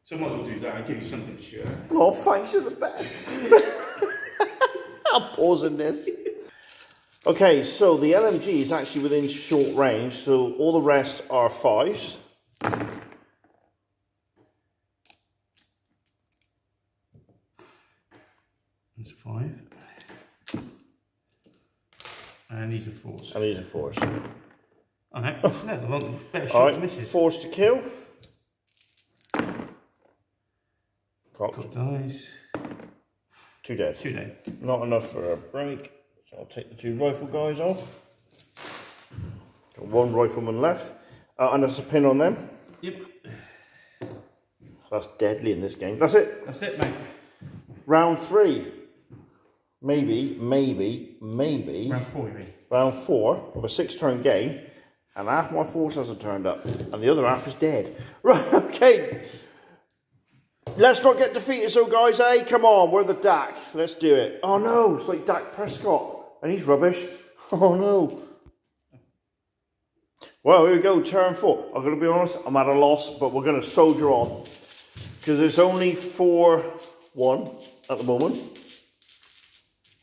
So I might as well do that and give you something to shoot at. Oh, thanks, you're the best. [laughs] I'm pausing this. Okay, so the LMG is actually within short range, so all the rest are fives. That's five. And these are fours. And these are fours. Alright, that's no, the long, better shot Alright, misses. fours to kill. Cocked. Got dice. Two dead. Two dead. Not enough for a break, so I'll take the two rifle guys off. Got one rifleman left, uh, and there's a pin on them. Yep. That's deadly in this game. That's it. That's it, mate. Round three. Maybe, maybe, maybe. Round four, you mean? round four of a six turn game, and half my force hasn't turned up, and the other half is dead. [laughs] Right, okay. Let's not get defeated, so guys, hey, come on, we're the DAK. Let's do it. Oh no, it's like Dak Prescott, and he's rubbish. [laughs] Oh no. Well, here we go, turn four. I'm going to be honest, I'm at a loss, but we're going to soldier on. Because it's only 4 1 at the moment.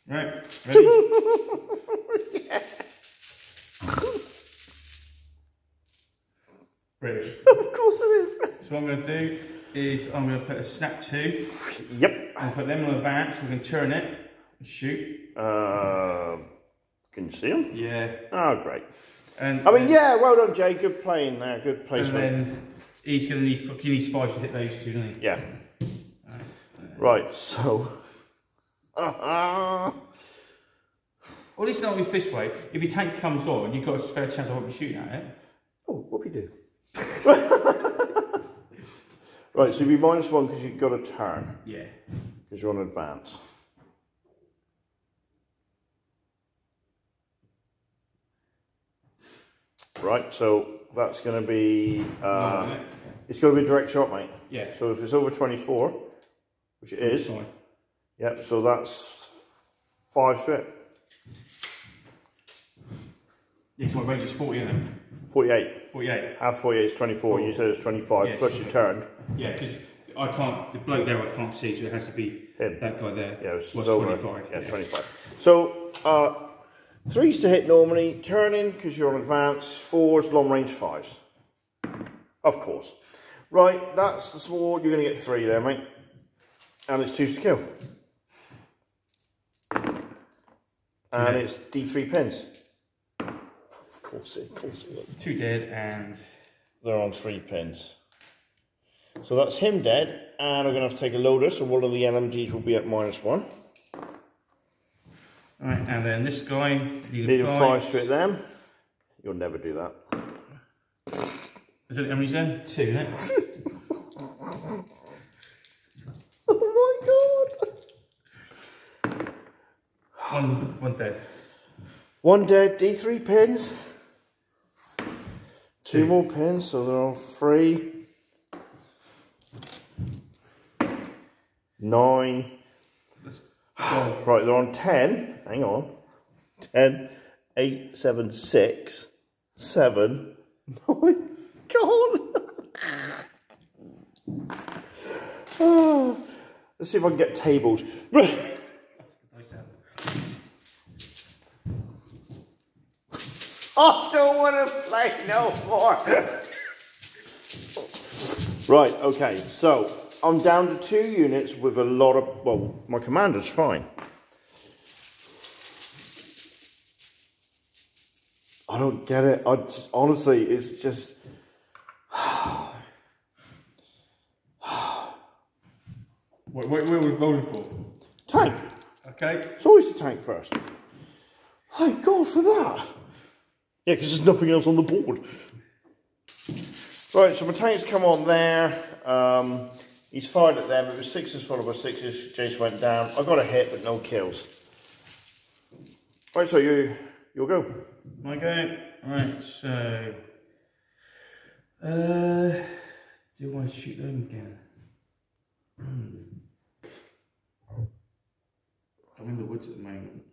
Right, ready? [laughs] British. Of course it is. So what I'm going to do is I'm going to put a snap two. Yep. I'll put them on the back so We can turn it and shoot. Uh, can you see him? Yeah. Oh, great. And I mean, then- yeah, well done, Jay. Good playing there. Good And placement. then he's going to need he needs five to hit those two, doesn't he? Yeah. Right, so. [laughs] Well, at least not with fist weight. If your tank comes on, you've got a fair chance I won't be shooting at it. oh, what we do? [laughs] right, so you'd be minus one because you've got a turn, Yeah. because you're on advance. Right, so that's going to be. Uh, it? it's going to be a direct shot, mate. Yeah. So if it's over 24, which it is. Yep, so that's five foot, Yeah, so my range is 40, isn't it? 48. 48. Half 48 is 24, you said it's 25, Yeah, plus you turned. Yeah, because I can't, the bloke there I can't see, so it has to be Him. that guy there. Yeah, it's was over. 25. Yeah, 25. So, uh, threes to hit normally, turning because you're on advance, fours, long range fives. Of course. Right, that's the small, you're going to get three there, mate. And it's two to kill. And Yeah. it's D3 pins. Of course it, of course it is. Two dead and They're on three pins. So that's him dead, and I'm going to have to take a loader, so one of the LMGs will be at minus one. Right, and then this guy, needing five hit them. You'll never do that. Is it how many's there? Two, isn't [laughs] it? Oh my god! One, one dead. One dead, D3 pins. Two Two. more pins, so they're on three. Nine. Right, they're on ten. Hang on. Ten, eight, seven, six, seven, [laughs] nine. Go on. [sighs] Ah, let's see if I can get tabled. [laughs] I don't want to play no more. right, okay, so I'm down to two units with a lot of. Well, my commander's fine. I don't get it. I just, honestly, it's just. What, what, what are we rolling for? Tank. Okay. It's always the tank first. Thank God for that. Yeah, because there's nothing else on the board. Right, so my tank's come on there. Um, he's fired at them. It was sixes followed by sixes. Jason went down. I got a hit, but no kills. Right, so you you'll go. My go. Right, so. Uh, do I want to shoot them again? Hmm. I'm in the woods at the moment.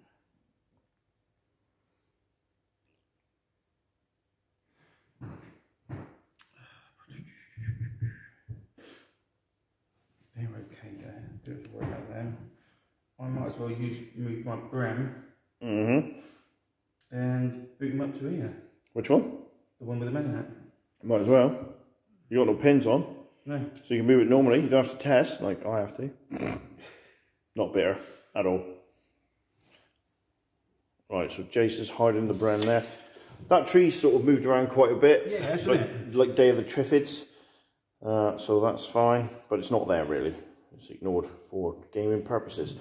They're okay there. Don't have to worry about them. I might as well use move my Bren Mm-hmm. and boot him up to here. Which one? The one with the men in it. Might as well. You got no pins on, No. so you can move it normally. You don't have to test like I have to. [coughs] Not bitter at all. Right, so Jace is hiding the Bren there. That tree's sort of moved around quite a bit. Yeah, like, it? like Day of the Triffids. Uh, so that's fine, but it's not there really. It's ignored for gaming purposes.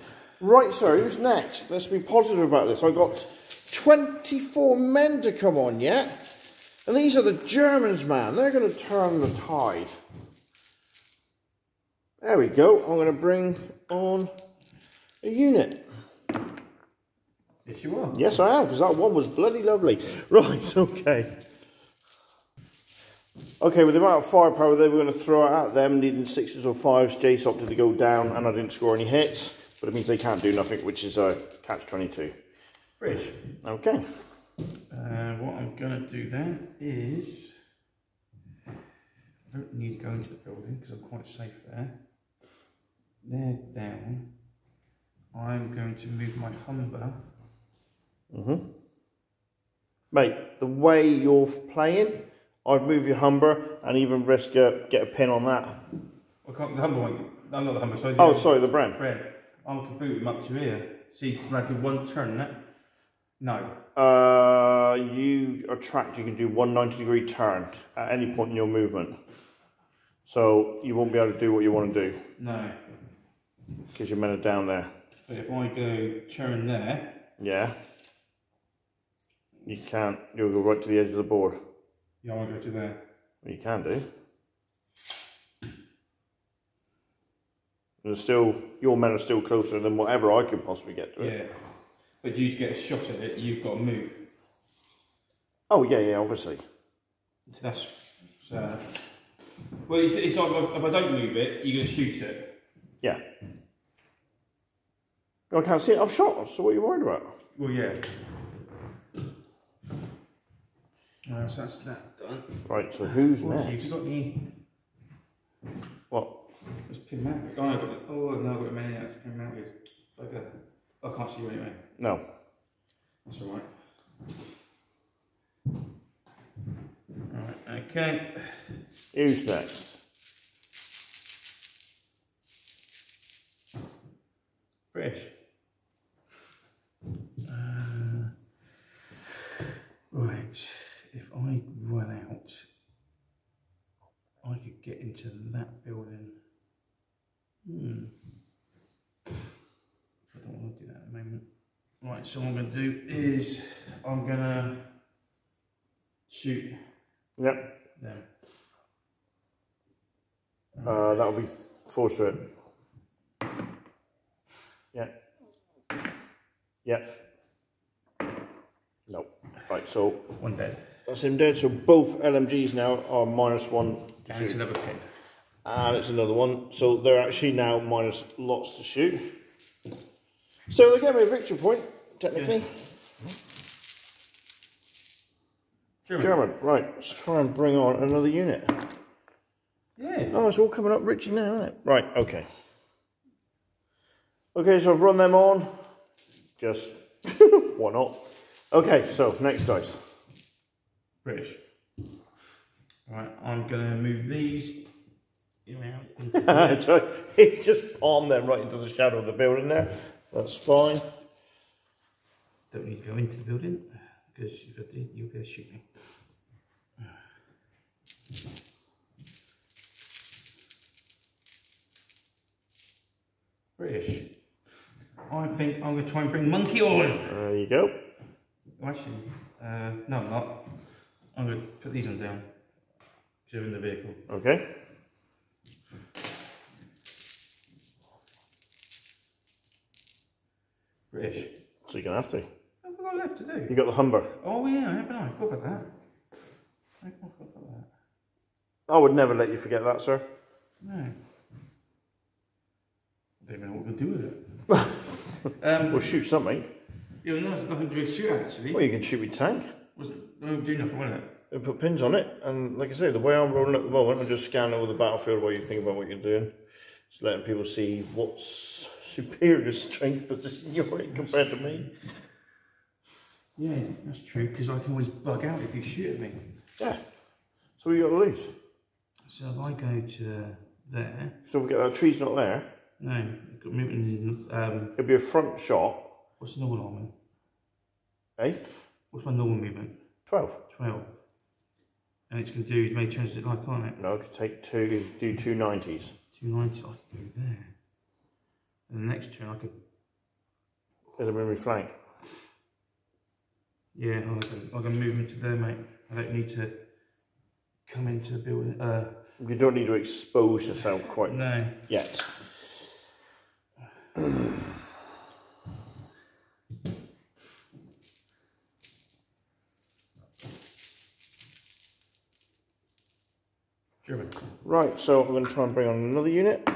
Right, so who's next? Let's be positive about this. I've got 24 men to come on yet. And these are the Germans, man. They're going to turn the tide. There we go. I'm going to bring on a unit. Yes, you are. Yes, I am, because that one was bloody lovely. [laughs] Right, okay. Okay, with the amount of firepower they were going to throw at them, needing sixes or fives, Jace opted to go down, and I didn't score any hits, but it means they can't do nothing, which is a catch 22. British. Okay. Uh, what I'm going to do then is. I don't need to go into the building because I'm quite safe there. They're down. I'm going to move my Humber. Mm-hmm. Mate, the way you're playing, I'd move your Humber and even risk a, get a pin on that. I can't, the Humber won't. No, not the Humber, sorry. the Oh, sorry, the Bren. Brent, I can boot him up to here. See, it's like one turn, that? No. Uh, you are tracked, you can do 190 degree turn at any point in your movement. So you won't be able to do what you want to do No. because your men are down there. But if I go turn there, Yeah. You can't, you'll go right to the edge of the board. yeah, I want to go to there. Well, you can do. And still, your men are still closer than whatever I could possibly get to it. Yeah. But you get a shot at it, you've got to move. Oh, yeah, yeah, obviously. So that's. So, well, it's, it's like if I don't move it, you're going to shoot it. Yeah. I can't see it. I've shot, so what are you worried about? Well, yeah. Uh, so that's that done. Right, so who's next? You got any? What? It's pintle mounted. Oh, no, I've got, oh no, I've got a many that's pintle mounted. Okay. I can't see you anyway. No. That's all right. Alright, okay. Who's next? British. Uh, right, if I run out, I could get into that building. Hmm. I don't want to do that at the moment. Right, so what I'm going to do is I'm going to shoot Yep. them. Uh, that'll be four straight. Yeah. Yeah. No. Right, so One dead. that's him dead. So both LMGs now are minus one to And it's shoot. another pin. And it's another one. So they're actually now minus lots to shoot. So they gave me a victory point, technically. German. German. Right, let's try and bring on another unit. Yeah. Oh, it's all coming up Richie now, isn't it? Right, okay. Okay, so I've run them on. Just, [laughs] why not? Okay, so next dice. British. Right, I'm gonna move these [laughs] into He's just palmed them right into the shadow of the building there. That's fine. Don't need to go into the building because if I did, you'll to shoot me. British. I think I'm going to try and bring monkey on. There you go. Actually, uh, no, I'm not. I'm going to put these on down. They're in the vehicle. Okay. British. So you're going to have to. What have I got left to do? You got the Humber. Oh yeah, haven't I? Forgot about that. I forgot about that. I would never let you forget that, sir. No. I don't even know what we're going to do with it. [laughs] um, We'll shoot something. yeah, well, no, there's nothing to shoot actually. Well, you can shoot with tank. Was it? No, do nothing, wasn't it? and put pins on it. And like I say, the way I'm rolling at the moment, I'm just scanning over the battlefield while you think about what you're doing. Just letting people see what's superior strength position you're in compared to me. Yeah, that's true, because I can always bug out if you shoot at me. Yeah. So we got to lose. So if I go to there, So we get that tree's not there. no, movement, um, It'll be a front shot. what's the normal movement? Eh? What's my normal movement? 12. 12. And it's going to do as many turns as it like, can't it? No, I could take two, do two 90s. 290, I could go there. And the next turn I could, Get them in my flank. yeah, I can, I can move into there, mate. I don't need to come into the building, uh, You don't need to expose yourself quite no. yet. German. Right, so I'm going to try and bring on another unit.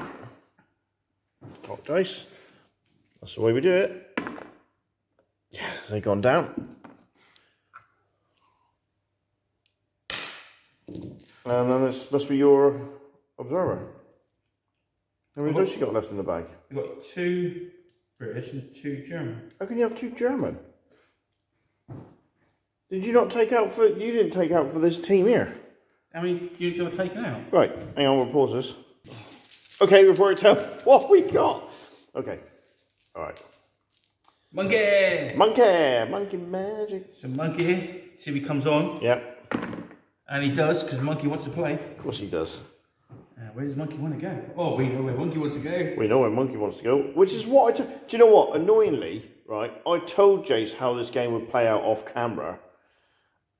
Top dice. That's the way we do it. Yeah, they've gone down. And then this must be your observer. How many dice you got left in the bag? We've got two British and two German. How can you have two German? Did you not take out for, you didn't take out for this team here? How many units have I taken out? Right, hang on, we'll pause this. Okay, we've worked out what we got. Okay, all right. Monkey! Monkey, monkey magic. So Monkey here, see if he comes on. Yep, And he does, because Monkey wants to play. of course he does. Uh, where does Monkey want to go? Oh, we know where Monkey wants to go. We know where monkey wants to go, which is what I. Do you know what? Annoyingly, right? I told Jace how this game would play out off camera,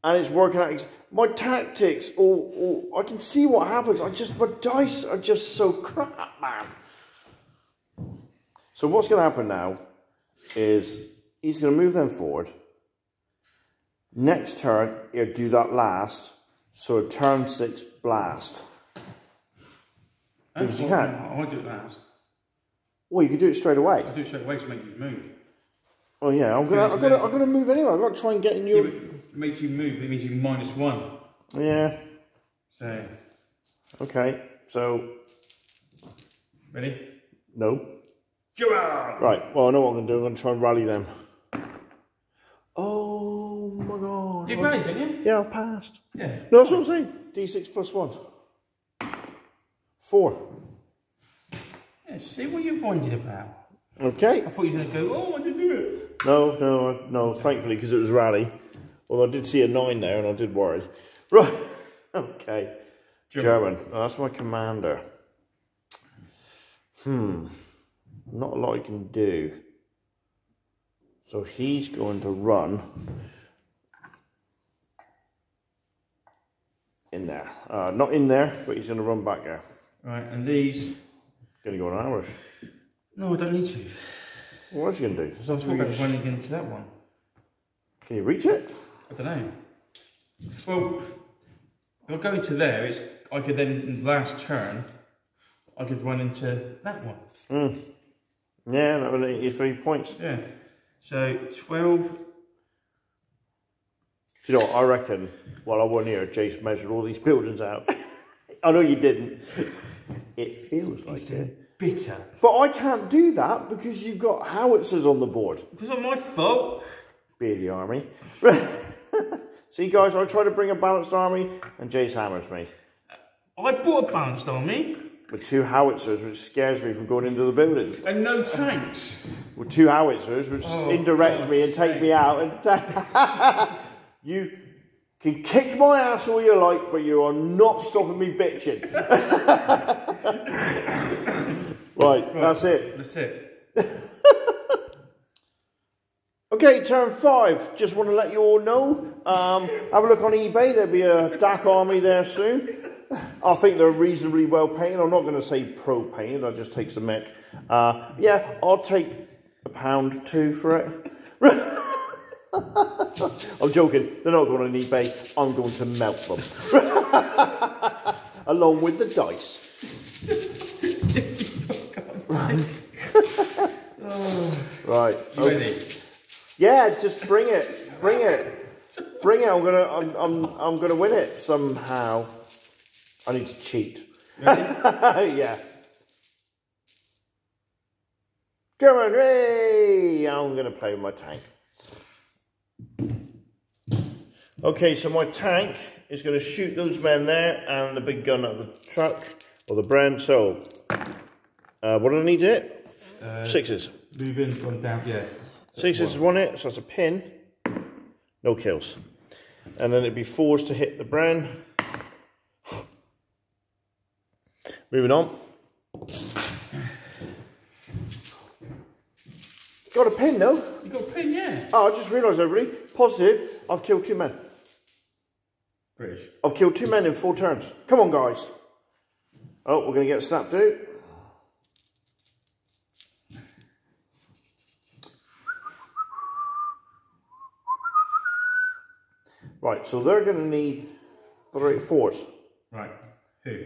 and it's working out. My tactics, all, all I can see what happens. I just my dice are just so crap, man. So what's going to happen now is he's going to move them forward. Next turn, he'll do that last. So a turn six blast. Because you Oh, can't. I do it last. Well, you could do it straight away. I'll do it straight away to make you move. Oh yeah, I'm gonna, I'm gonna, I'm gonna move anyway. I've got to try and get in your. it makes you move, it means you minus one. Yeah. So, Okay. So ready? no. Gerard! Right. Well, I know what I'm gonna do. I'm gonna try and rally them. Oh my god. You played, didn't you? Yeah, I've passed. Yeah. No, that's what I'm saying. D6 plus one. Four. yeah. See what you're pointing about. Okay. I thought you were going to go, oh, I did do it. No, no, no. Thankfully, because it was rally. Although I did see a nine there, and I did worry. [laughs] Right. Okay. German. German. Oh, that's my commander. Hmm. Not a lot I can do. So he's going to run in there. Uh, not in there, but he's going to run back there. Right, and these. Going to go on Irish. No, I don't need to. What else are you going to do? There's I nothing thought we about can- running into that one. Can you reach it? I don't know. Well, if I go into there, it's I could then in the last turn, I could run into that one. Hmm. Yeah, that would need three points. Yeah. So twelve. Do you know what? I reckon while I wasn't here, Jace measured all these buildings out. [laughs] I know you didn't. It feels like it. Bitter. But I can't do that because you've got howitzers on the board. Because of my fault. Beardy army. [laughs] [laughs] See, guys, I try to bring a balanced army, and Jace hammers me oh, I bought a balanced army with two howitzers, which scares me from going into the buildings. and no tanks. With two howitzers, which Oh, indirect God's me and take sake. me out. And [laughs] you can kick my ass all you like, but you are not stopping me bitching. [laughs] right, that's it. That's it. Okay, turn five. Just want to let you all know. Um, have a look on eBay. There'll be a DAK army there soon. I think they're reasonably well painted. I'm not going to say pro painted. That just take a mick. Uh, yeah, I'll take a pound two for it. [laughs] I'm joking. They're not going on eBay. I'm going to melt them [laughs] along with the dice. [laughs] right. You okay. ready? Yeah, just bring it. Bring it. Bring it. I'm gonna I'm I'm I'm gonna win it somehow. I need to cheat. [laughs] yeah. German, hey! I'm gonna play with my tank. Okay, so my tank is going to shoot those men there and the big gun at the truck or the Bren. So, uh, what do I need to hit? Uh, Sixes. Moving one down, yeah. Sixes one hit, so that's a pin. No kills. And then it'd be fours to hit the Bren. [sighs] Moving on. Got a pin though. You got a pin, yeah. Oh, I just realised everybody. Positive, I've killed two men. British. I've killed two men in four turns. Come on, guys. Oh, we're going to get snapped out. Right, so they're going to need three fours. Right. Who?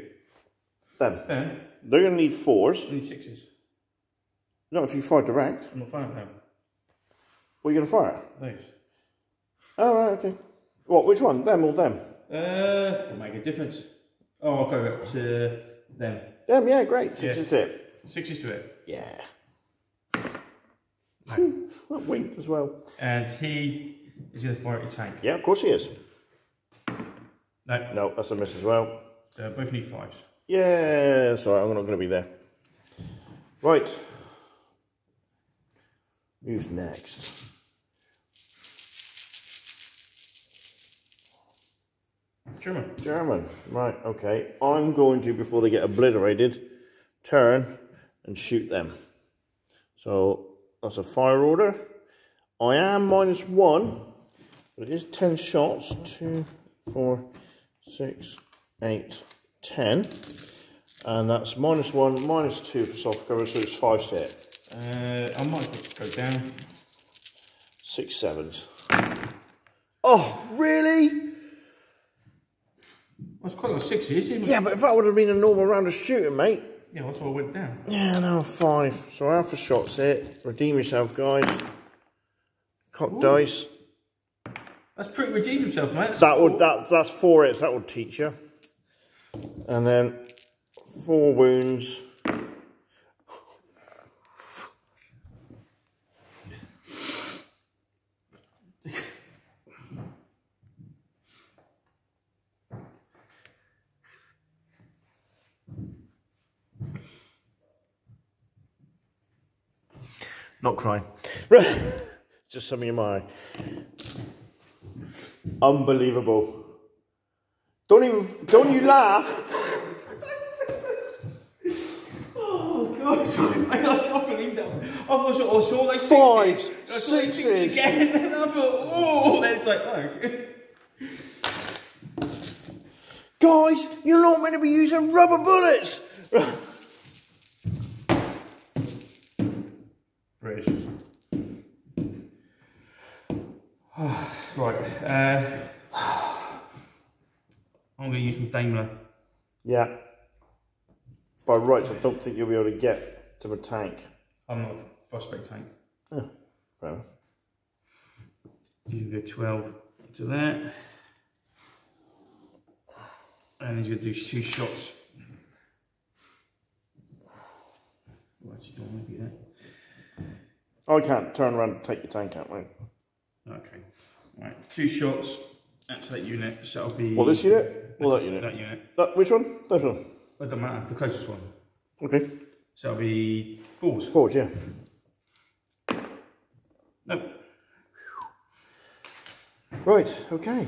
Them. Ben. They're going to need fours. I need sixes. Not if you fire direct. I'm not firing them. What are you going to fire? Those. Oh, right, okay. What, which one? Them or them? Uh, don't make a difference. Oh, I'll go up to them. Them, yeah, great. Sixes Yeah. is it. Sixes to it. Yeah. [laughs] that winked as well. And he is he the fire at your tank. Yeah, of course he is. No. No, that's a miss as well. So both need fives. Yeah, sorry, I'm not going to be there. Right. Who's next? German. German. Right, okay. I'm going to, before they get obliterated, turn and shoot them. So that's a fire order. I am minus one, but it is 10 shots. Two, four, six, eight, ten. And that's minus one, minus two for soft cover, so it's five to hit. Uh, I might go down. Six sevens. Oh, really? That's quite of sixes, isn't it? Yeah, but if that would have been a normal round of shooting, mate. Yeah, that's why I went down. Yeah, now five. So half a shot's it. Redeem yourself, guys. Cock dice. That's pretty redeemed himself, mate. That's That would that that's four hits. That would teach you. And then four wounds. Not crying. [laughs] Just some of my. Unbelievable. Don't even, don't you laugh. Oh god, [laughs] I can't believe that. I was I saw those Five, sixes. I saw those sixes. again, [laughs] and I thought, oh, then it's like, oh. Guys, you're not meant to be using rubber bullets. British. [sighs] right, uh, I'm going to use my Daimler. Yeah. By rights, I don't think you'll be able to get to the tank. I'm not a prospect tank. Oh, fair enough. He's going to do 12 to that. And he's going to do two shots. What actually don't want to be that. I can't turn around and take your tank out, mate. Okay. Right, two shots to that unit. So that'll be. What, this unit? Or that unit? That unit. That, which one? That one. It doesn't matter, the closest one. Okay. So that'll be fours. Forward, yeah. No. Right, okay.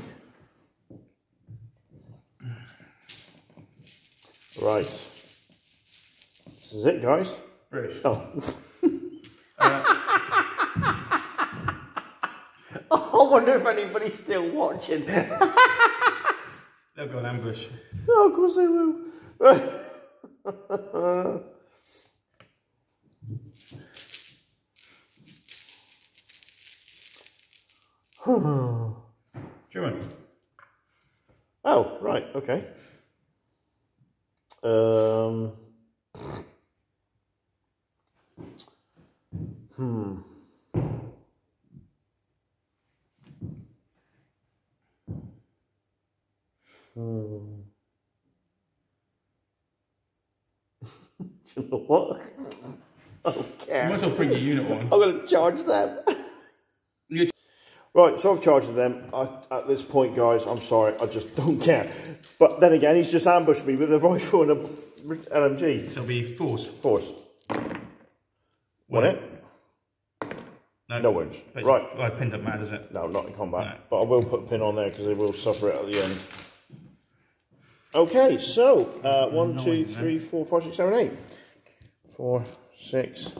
Right. This is it, guys. British. Oh. Wonder if anybody's still watching. [laughs] They'll go an ambush. Oh, of course they will. [laughs] German. oh, right, okay. Um. Hmm. Hmm. [laughs] You know what? [laughs] I don't You might as well bring your unit on. I'm going to charge them. [laughs] Right, so I've charged them. I, at this point, guys, I'm sorry, I just don't care. But then again, he's just ambushed me with a rifle and a LMG. So it'll be force. Force. Want it? No, No wounds. Right. I pinned doesn't matter, does it? No, not in combat. No. But I will put a pin on there because they will suffer it at the end. Okay, so uh, one, two, three, four, five, six, seven, eight. Four, six,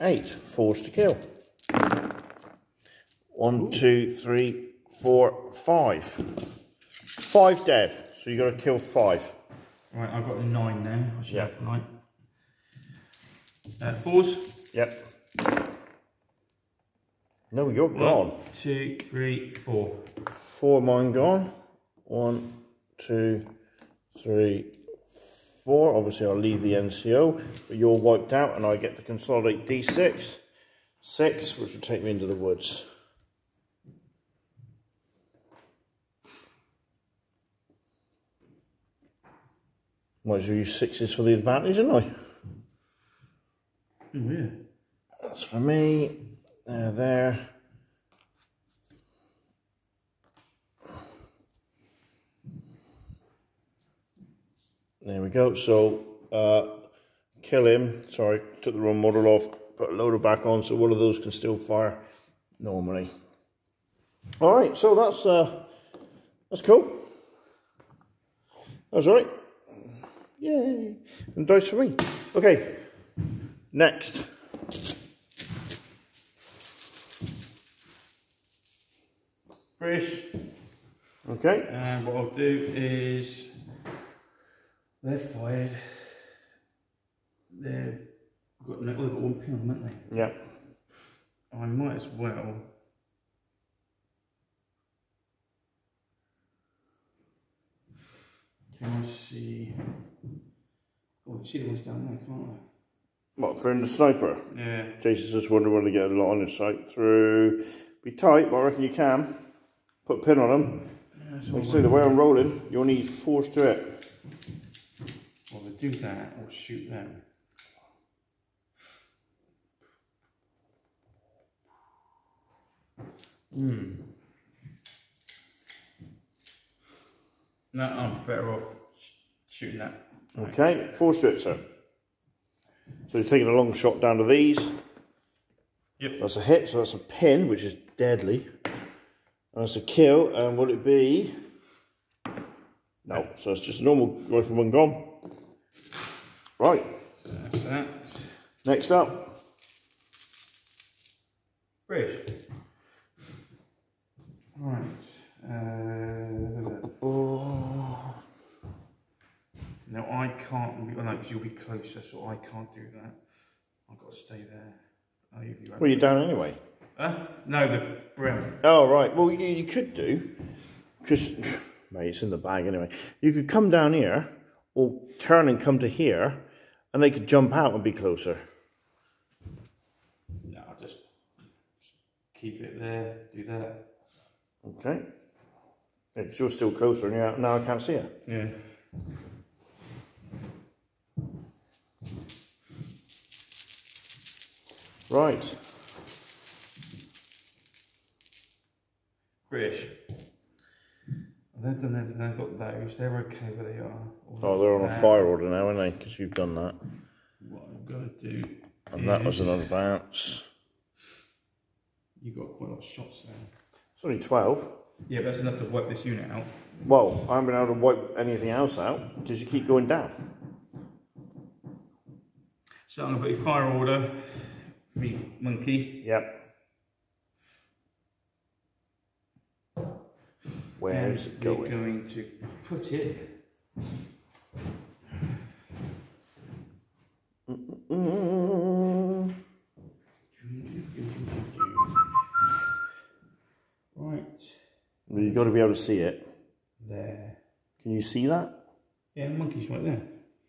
eight. Force to kill. One, two, three, four, five. Five dead. So you got to kill five. Right, I've got a nine now. I should Yeah. have nine. Uh, fours. Yep. No, you're One, gone. two, three, four. Four mine gone. One, two, three, four. Obviously, I'll leave the NCO, but you're wiped out, and I get to consolidate D6. Six, which will take me into the woods. Might as well use sixes for the advantage, didn't I? Oh, yeah. That's for me. There, there. There we go. So, uh, kill him. Sorry, took the wrong model off. Put a loader back on so one of those can still fire normally. All right, so that's uh, that's cool. That's all right. Yay! And dice for me. Okay, next. British. Okay. And what I'll do is they're fired. They've got, no, they've got one pin on them, haven't Yeah. they? I might as well. Can I see? Oh, see the ones down there, can't What, for in the sniper? Yeah. Jason's just wondering whether to get a lot on his sight through. Be tight, but I reckon you can. Put a pin on them. yeah I say, the way I'm rolling, you'll need force to it. Do that or shoot them. Hmm. No, I'm better off shooting that. Okay, to it, sir. So you're taking a long shot down to these. Yep. That's a hit, so that's a pin, which is deadly. And that's a kill, and would it be? No, so it's just a normal rifleman gone. Right, That's that. next up. British. Right. Uh, Oh. no, I can't. Be, oh, no, because you'll be closer, so I can't do that. I've got to stay there. Oh, you, you Well, you're down anyway. Huh? No, the Bren. Oh, right. Well, you, you could do, because, [sighs] mate, it's in the bag anyway. You could come down here, or turn and come to here, and they could jump out and be closer. No, I'll just, keep it there. Do that. Okay. 'cause you're still closer, and you're, now I can't see you. Yeah. Right. British. They've done that, they've got those. They're okay where they are. Oh, they're on a fire order now, aren't they? Because you've done that. What I'm going to do. And that was an advance. You got quite a lot of shots there. It's only 12. Yeah, but that's enough to wipe this unit out. Well, I haven't been able to wipe anything else out because you keep going down. So I'm going to put a fire order for me monkey. Yep. Where's And it we're going? going to put it. Right well, you've got to be able to see it. there. Can you see that? Yeah, monkey's right there.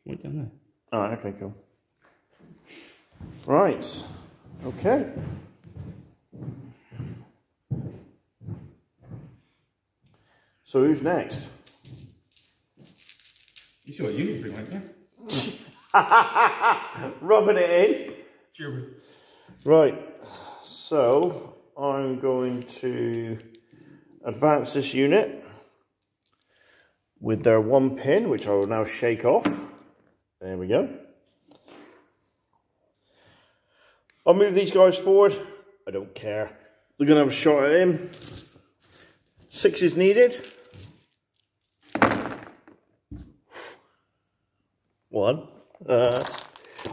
Right down there. All right, okay, cool. Right, okay. So who's next? You saw a unit bring right there. [laughs] Rubbing it in. Right, so I'm going to advance this unit with their one pin, which I will now shake off. There we go. I'll move these guys forward. I don't care. They're going to have a shot at him. Six is needed. One. Uh,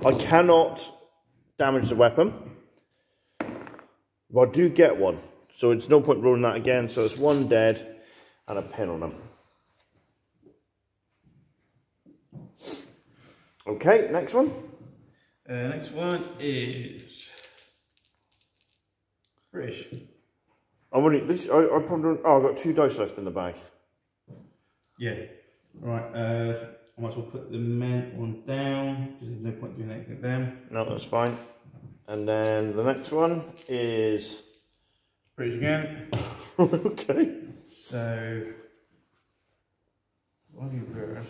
I cannot damage the weapon. But I do get one. So it's no point rolling that again. So it's one dead and a pin on them. Okay, next one. Uh, next one is British. I've only, this, I, I probably, oh, I've got two dice left in the bag. Yeah. Right. Uh, I might as well put the men one down because there's no point doing anything with them. No, that's fine. And then the next one is, British again. [laughs] okay. So, one reverse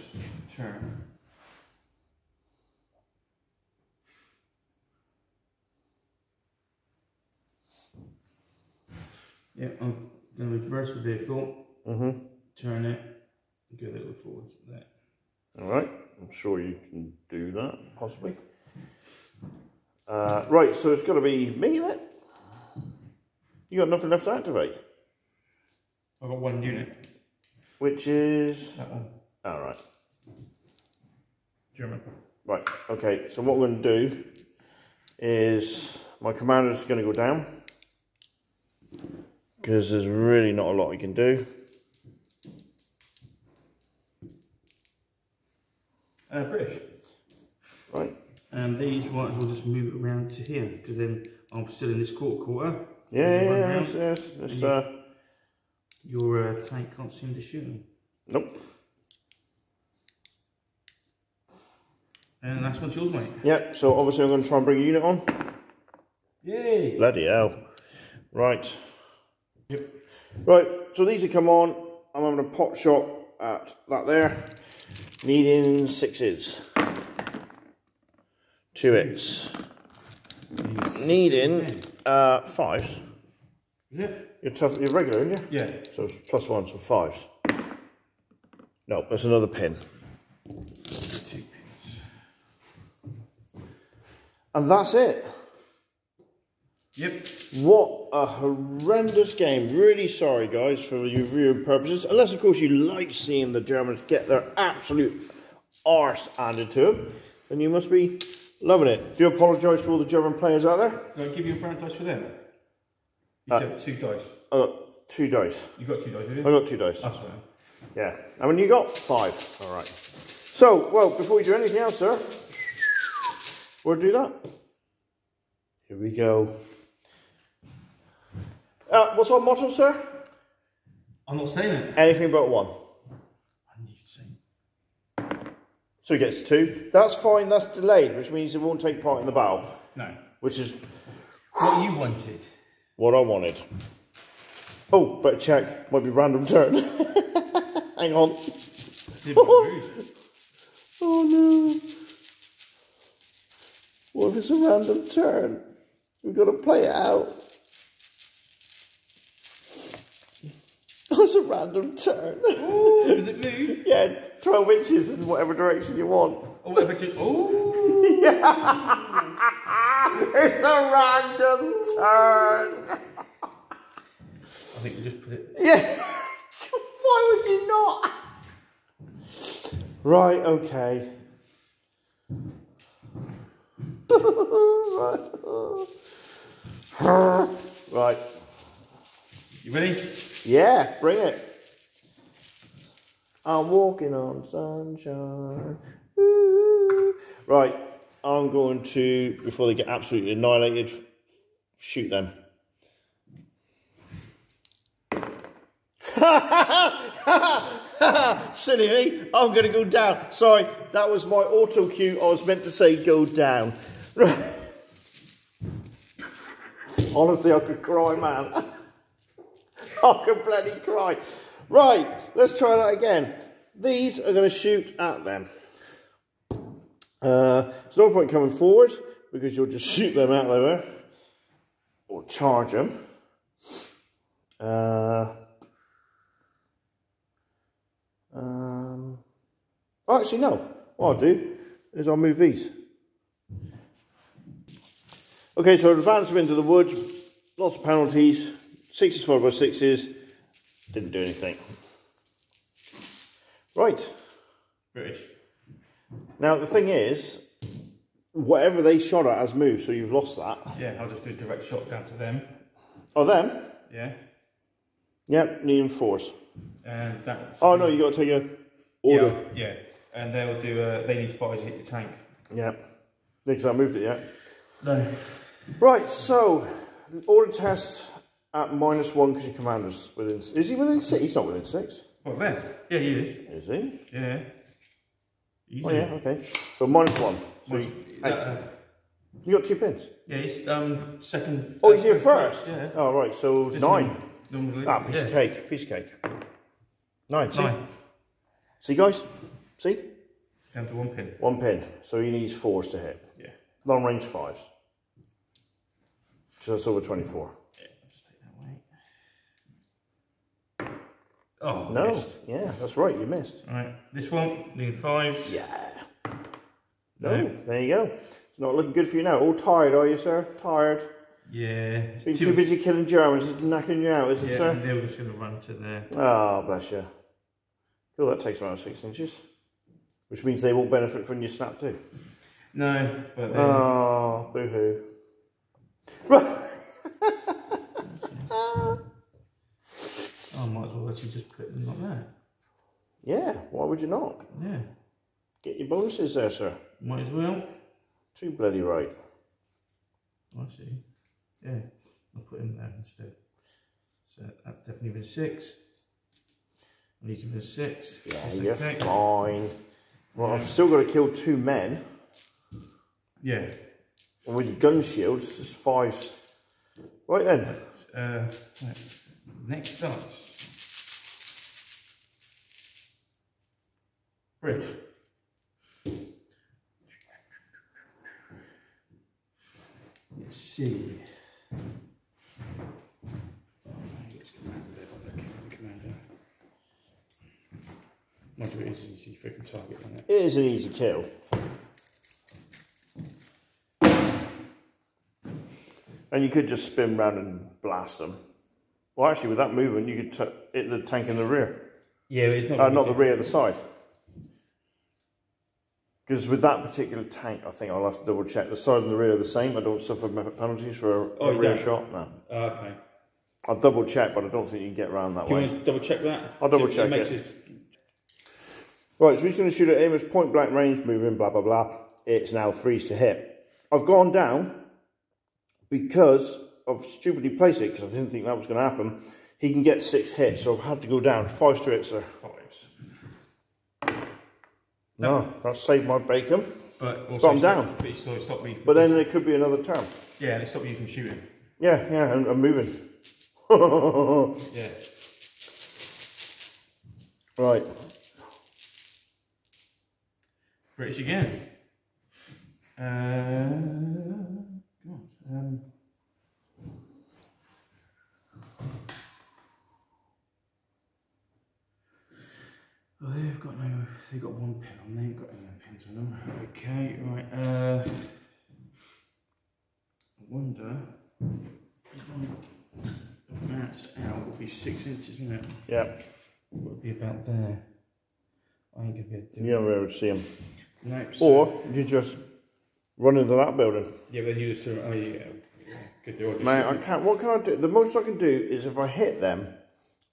turn. Yeah, I'm going to reverse the vehicle, Mm-hmm. turn it, go a little forward. There. All right, I'm sure you can do that, possibly. Uh, right, so it's got to be me in it. You got nothing left to activate, I've got one unit. which is That one. all right. German. Right, okay. So what we're going to do is my commander's going to go down because there's really not a lot he can do. Uh, British. Right. And these ones will just move around to here because then I'm still in this quarter quarter. Yeah, yeah, yes. It's, uh, Your uh, tank can't seem to shoot them. nope. And last one's yours, mate. Yeah. So obviously I'm going to try and bring a unit on. Yay! Bloody hell. Right. Yep. Right, so these have come on. I'm having a pot shot at that there. Needing sixes. Two hits. Needing uh, fives. Is it? You're tough, you're regular, aren't you? Yeah. So it's plus one, so fives. No, that's another pin. Two pins. And that's it. Yep. What a horrendous game. Really sorry, guys, for your viewing purposes. Unless, of course, you like seeing the Germans get their absolute arse handed to them, then you must be loving it. Do you apologise to all the German players out there. Do I give you a brown dice for them? You Uh, said two dice. I got two dice. You got two dice, have I got two dice. That's right. Yeah. I mean, you got five. All right. So, well, before we do anything else, sir, we'll do that. Here we go. Uh, what's our motto, sir? I'm not saying it. Anything but one. I need to say. So he gets two. That's fine, that's delayed, which means he won't take part in the battle, No. which is What you wanted. what I wanted. Oh, better check. Might be random turn. [laughs] Hang on. Didn't. [laughs] Oh no. What if it's a random turn? We've got to play it out. It's a random turn. Ooh, does it move? [laughs] yeah, 12 inches in whatever direction you want. Oh, whatever. Just, [laughs] oh. [laughs] It's a random turn. I think we just put it. Yeah. Why would you not? Right, okay. right. You ready? Yeah, bring it. I'm walking on sunshine. Ooh. Right, I'm going to, before they get absolutely annihilated, shoot them. [laughs] Silly me, I'm going to go down. Sorry, that was my auto cue. I was meant to say go down. [laughs] Honestly, I could cry, man. [laughs] I could bloody cry. Right, let's try that again. These are going to shoot at them. Uh, there's no point coming forward because you'll just shoot them out there or charge them. Uh, um, oh, actually, no. What I'll do is I'll move these. Okay, so advance them into the woods. Lots of penalties. Sixes followed by sixes. Didn't do anything. Right. British. Now, the thing is, whatever they shot at has moved, so you've lost that. Yeah, I'll just do a direct shot down to them. Oh, them? Yeah. Yep, needing fours. And that's. Oh, no, you got to take a order. Yeah, yeah. And they'll do a. They need five to hit your tank. Yeah. Because I moved it yet. No. Right, so order test at minus one because your commander's within. Is he within six? He's not within six. What, there? Yeah, he is. Is he? Yeah. Easy. Oh, yeah, okay. So minus one. So you, that- eight. you got two pins. yeah, he's um, second. Oh, he's here uh, first. Yeah. Oh, right, so Just nine. Normally. Ah, piece yeah. of cake. Piece of cake. Nine. See? Nine. See, guys? See? It's down to one pin. One pin. So he needs fours to hit. Yeah. Long range fives. So that's over 24. Yeah, I'll just take that away. Oh, No. missed. Yeah, that's right. You missed. All right. this one, need fives. Yeah. No, there you go. It's not looking good for you now. All tired, are you, sir? Tired? Yeah. Been it's too busy killing Germans. It's knacking you out, is it, Yeah, sir? and they were just going to run to there. Oh, bless you. Cool, that takes around six inches. Which means they won't benefit from your snap too. No, but then, ah, Oh, boo hoo. Right. [laughs] [laughs] I well just put them like that. Yeah, why would you not? Yeah, Get your bonuses there, sir. might as well. Too bloody right. I see. Yeah, I'll put him there instead. So that's definitely been six. I need have been six. Yeah, That's you're okay. fine. Well, I've still got to kill two men. Yeah. And with gun shields, it's five. Right then. Uh, right. Next dice. Bridge. Let's see. Oh, let's command it. Okay, commander. Not do it is easy freaking target on it. It is an easy kill. And you could just spin round and blast them. Well, actually, with that movement, you could t- hit the tank in the rear. Yeah, it's not. Uh, not the rear, the side. Because with that particular tank, I think I'll have to double check. The side and the rear are the same. I don't suffer penalties for a, Oh, a rear don't? shot. No. Oh, okay. I'll double check, but I don't think you can get around that Do you way. want to double check that? I'll double check makes it. Right, so he's going to shoot at aim as point blank range moving, blah, blah, blah. It's now threes to hit. I've gone down because of stupidly placed it, because I didn't think that was going to happen. He can get six hits, so I've had to go down. Five to hit, sir. Oh, Fives. No, that saved my bacon. But also stop- down. But it stopped me. But then there could be another turn. yeah, it stopped you from shooting. Yeah, yeah, I'm, I'm moving. [laughs] Yeah. right. British again. Uh, God. Um, oh, they've got no. They've got one pin on. They ain't got any pins on them. Okay, right. Uh, I wonder if I max out would be six inches, wouldn't it? Yeah, Would be about there. I ain't gonna be able to do you don't be able to see them. it. Nope. so- Or you just run into that building. Yeah, but then you just turn. Oh yeah, yeah. good deal. Mate, I can't. What can I do? The most I can do is if I hit them,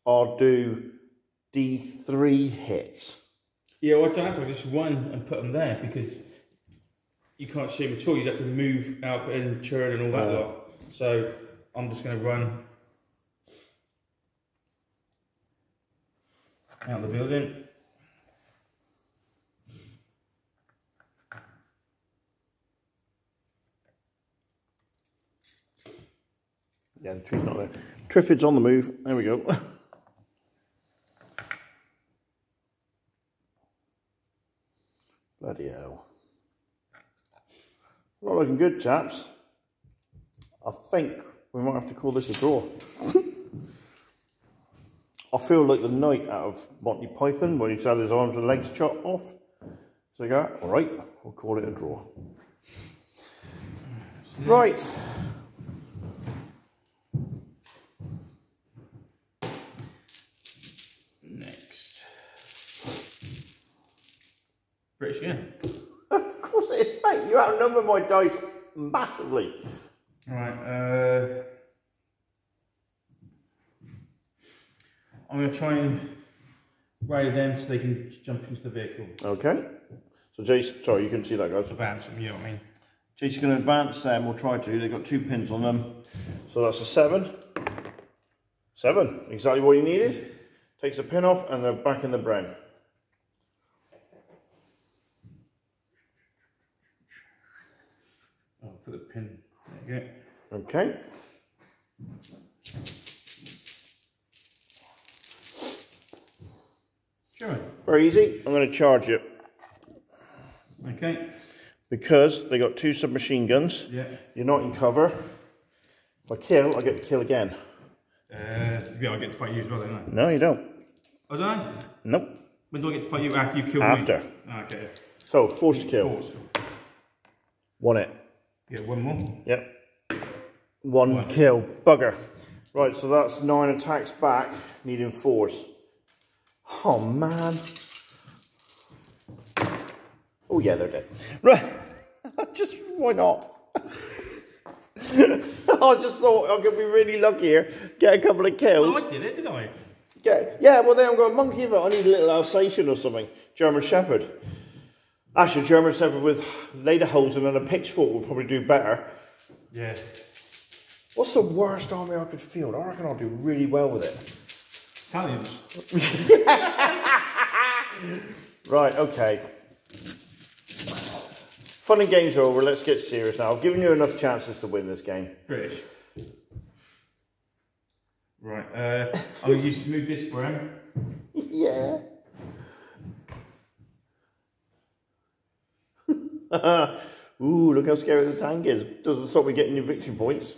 I'll do D3 hits. Yeah, well, I don't have to. I just run and put them there because you can't see them at all. You'd have to move out and churn and all that Yeah. lot. So I'm just going to run out the building. Yeah, the tree's not there. Triffid's on the move. There we go. [laughs] Bloody hell. Not looking good, chaps. I think we might have to call this a draw. [laughs] I feel like the knight out of Monty Python when he's had his arms and legs chopped off. So go, all right, we'll call it a draw. Right. British again. of course it is, mate. You outnumber my dice massively. Right. Uh, I'm going to try and ride them so they can jump into the vehicle. Okay. So Jason, sorry, you can see that, guys. Advance them, you know what I mean? Jason's going to advance them, or try to. They've got two pins on them. So that's a seven. Seven, exactly what you needed. Takes a pin off and they're back in the bren. I'll put the pin. There. Okay. Sure. Very easy. I'm going to charge it Okay. because they got two submachine guns. Yeah. You're not in cover. If I kill, I get to kill again. Uh, yeah, I get to fight you as well, don't I? No, you don't. Oh, don't I? Nope. When do I get to fight you after you've killed After. me? Okay. So, forced to kill. Pause. One it. Yeah, one more. Yep. One, One. kill. Bugger. Right, so that's nine attacks back, needing fours. Oh, man. Oh, yeah, they're dead. Right. [laughs] just, why not? [laughs] I just thought I could be really lucky here, get a couple of kills. Oh, I did it, didn't I? Get, yeah, well, then I'm going monkey but. I need a little Alsatian or something. German Shepherd. Actually, German Shepherd with later holes and then a pitchfork would probably do better. Yeah. What's the worst army I could field? I reckon I'll do really well with it. Italians. [laughs] Right, okay. Fun and games are over. Let's get serious now. I've given you enough chances to win this game. British. Right. Uh, I'm going to move this Bren. Yeah. Ooh, look how scary the tank is. Doesn't stop me getting your victory points.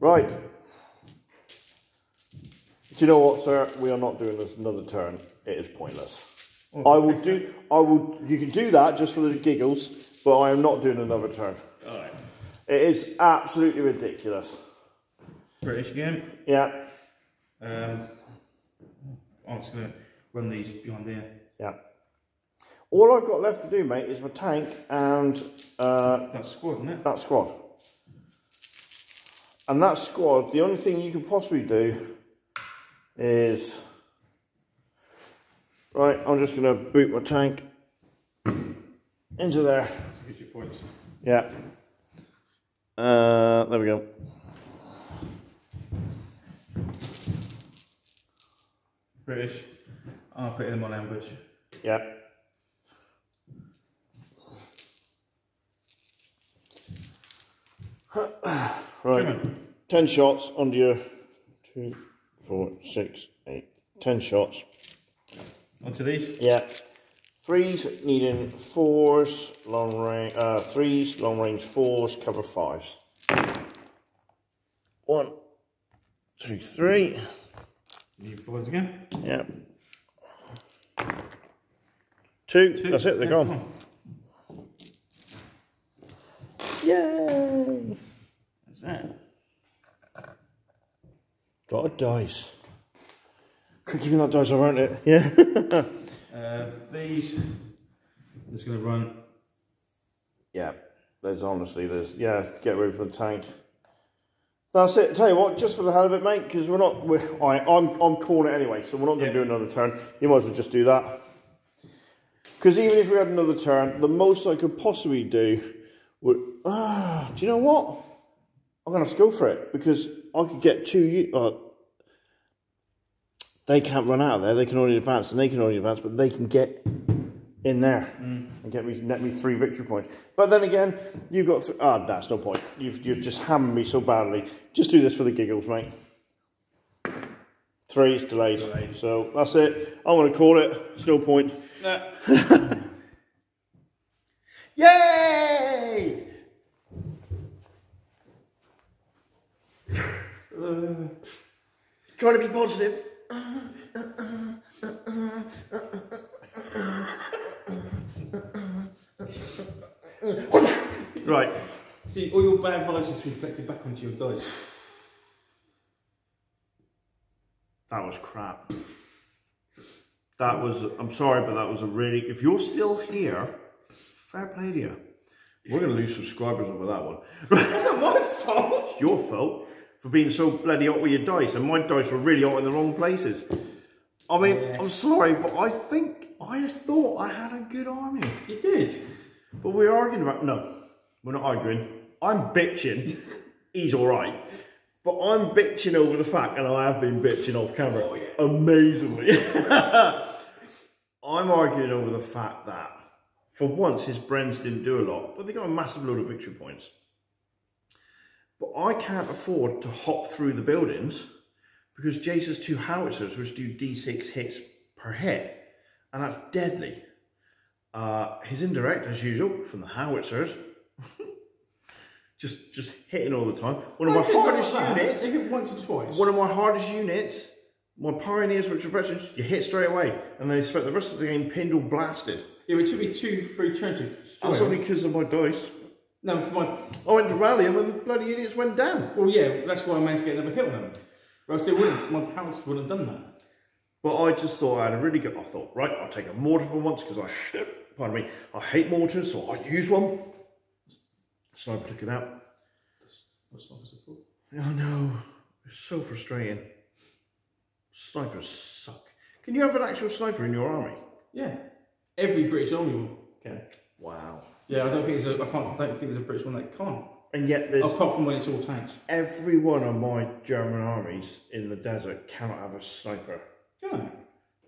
Right. Do you know what, sir? We are not doing this another turn. It is pointless. I will do. I will. You can do that just for the giggles, but I am not doing another turn. Alright. It is absolutely ridiculous. British again. Yeah. Um, I'm just to run these behind there. Yeah. All I've got left to do, mate, is my tank and uh, That's squad, isn't it? that squad. And that squad, the only thing you can possibly do is. Right, I'm just going to boot my tank into there. Your points. Yeah. Uh, there we go. British. I'll put them on ambush. Yeah. Right. 10 shots under your two, four, six, eight. 10 shots. Onto these. Yeah. Threes needing fours, long range, uh, threes, long range fours, cover fives. One, two, three. Need forwards again. Yeah. Two. Two. That's it, they're Yeah, gone. Yay! That's. Got a dice. Could give me that dice, aren't it? Yeah. [laughs] Uh, these. I'm going to run. yeah. There's honestly, there's, yeah, to get rid of the tank. That's it. Tell you what, just for the hell of it, mate, because we're not, we're, I, I'm, I'm calling it anyway, so we're not going to Yeah. do another turn. You might as well just do that. Because even if we had another turn, the most I could possibly do would, ah, [sighs] do you know what? I'm going to have to go for it, because I could get two, uh, they can't run out of there, they can only advance, and they can only advance, but they can get in there and get me net me three victory points. But then again, you've got th- ah, that's no point. You've you've just hammered me so badly. Just do this for the giggles, mate. Three is delayed. Delayed. So that's it. I'm gonna call it. It's no point. Nah. [laughs] Yay! Uh, trying to be positive. right. See, all your bad vibes is reflected back onto your dice. That was crap. That was, I'm sorry, but that was a really, if you're still here, fair play to you. We're going to lose subscribers over that one. [laughs] That's not my fault. It's your fault for being so bloody hot with your dice, and my dice were really hot in the wrong places. I mean, oh, Yeah. I'm sorry, but I think, I thought I had a good army. You did. But we're arguing about, no, we're not arguing. I'm bitching. [laughs] He's all right. But I'm bitching over the fact, and I have been bitching off camera Oh, yeah. amazingly. [laughs] I'm arguing over the fact that, for once, his Brens didn't do a lot, but they got a massive load of victory points. But I can't afford to hop through the buildings because Jace's two howitzers, which do d6 hits per hit, and that's deadly. Uh, his indirect, as usual, from the howitzers, [laughs] just just hitting all the time. One of my hardest units. They hit once or twice. One of my hardest units. My pioneers, which are veterans, you hit straight away, and they spent the rest of the game pinned or blasted. Yeah, it took me two, three turns to That's only because of my dice. No, for my. I went to rally and the bloody idiots went down. Well, yeah, that's why I managed to get another hit on them. Or else they wouldn't. My parents wouldn't have done that. But I just thought I had a really good. I thought, right, I'll take a mortar for once because I, pardon me, I hate mortars, so I use one. Sniper took it out. That's not as a fault. Oh no, it's so frustrating. Snipers suck. Can you have an actual sniper in your army? Yeah. Every British Army can. Wow. Yeah, I don't think it's a. I can't. I don't think there's a British one that can't. And yet there's Apart from when it's all tanks. every one of my German armies in the desert cannot have a sniper. Yeah.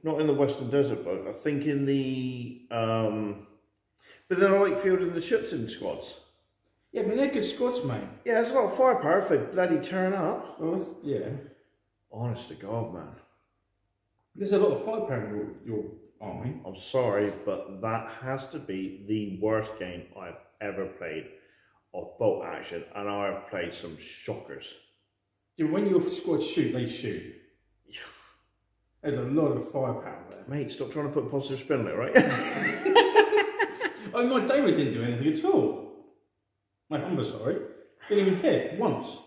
Not in the Western Desert, but I think in the um but then I like fielding the Schützen squads. Yeah, but they're good squads, mate. Yeah, there's a lot of firepower if they bloody turn up. Well, that's, yeah. Honest to God, man. There's a lot of firepower in your, your army. I'm sorry, but that has to be the worst game I've ever played of Bolt Action, and I have played some shockers. Yeah, when your squads shoot, they shoot. [sighs] There's a lot of firepower there. Mate, stop trying to put a positive spin on it, right? [laughs] Oh, my David didn't do anything at all. My Humber, sorry. Didn't even hit once.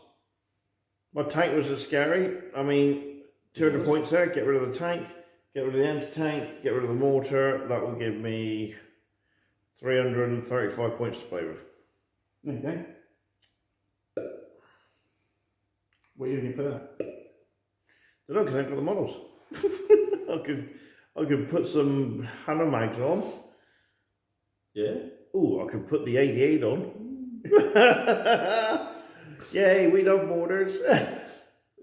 My tank was a scary. I mean, 200 points there, get rid of the tank, get rid of the anti-tank, get rid of the mortar. That will give me 335 points to play with. There you go. What are you looking for that? I don't know, because I've got the models. [laughs] I could, I could put some Hanomags on. Yeah. Ooh, I could put the 88 on. [laughs] Yay, we love mortars. Uh,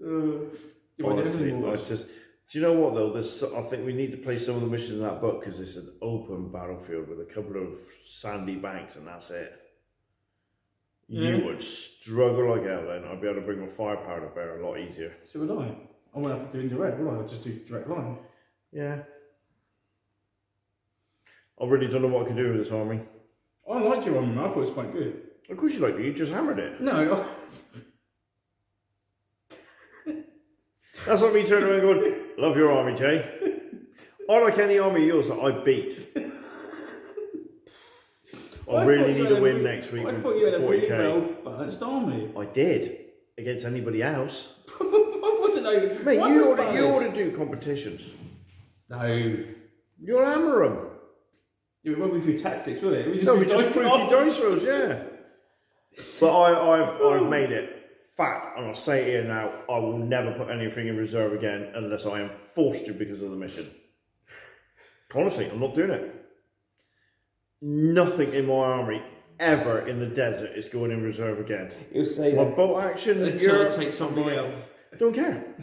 Yeah, why did honestly, I just, do you know what though? There's, I think we need to play some of the missions in that book because it's an open battlefield with a couple of sandy banks and that's it. You would struggle like hell then. I'd be able to bring my firepower to bear a lot easier. So would I. I won't have to do indirect, will I? I'll just do direct line. Yeah. I really don't know what I can do with this army. I liked your army. I thought it was quite good. Of course you liked it, you just hammered it. No, That's like me turning around going, love your army, Jay. [laughs] I like any army of yours that I beat. I, I really need to a win really- next week I thought you had a really well balanced army. I did against anybody else. [laughs] I wasn't though. Mate, Mine you ought, to, you ought to do competitions. No. You're them. It won't be through tactics, will it? We just No, through we just rolls. dice rolls, yeah. But I, I've, I've made it fact, and I'll say it here now, I will never put anything in reserve again unless I am forced to because of the mission. Honestly, I'm not doing it. Nothing in my army ever in the desert is going in reserve again. You'll say My Bolt Action, until Europe, it takes somebody out. don't care.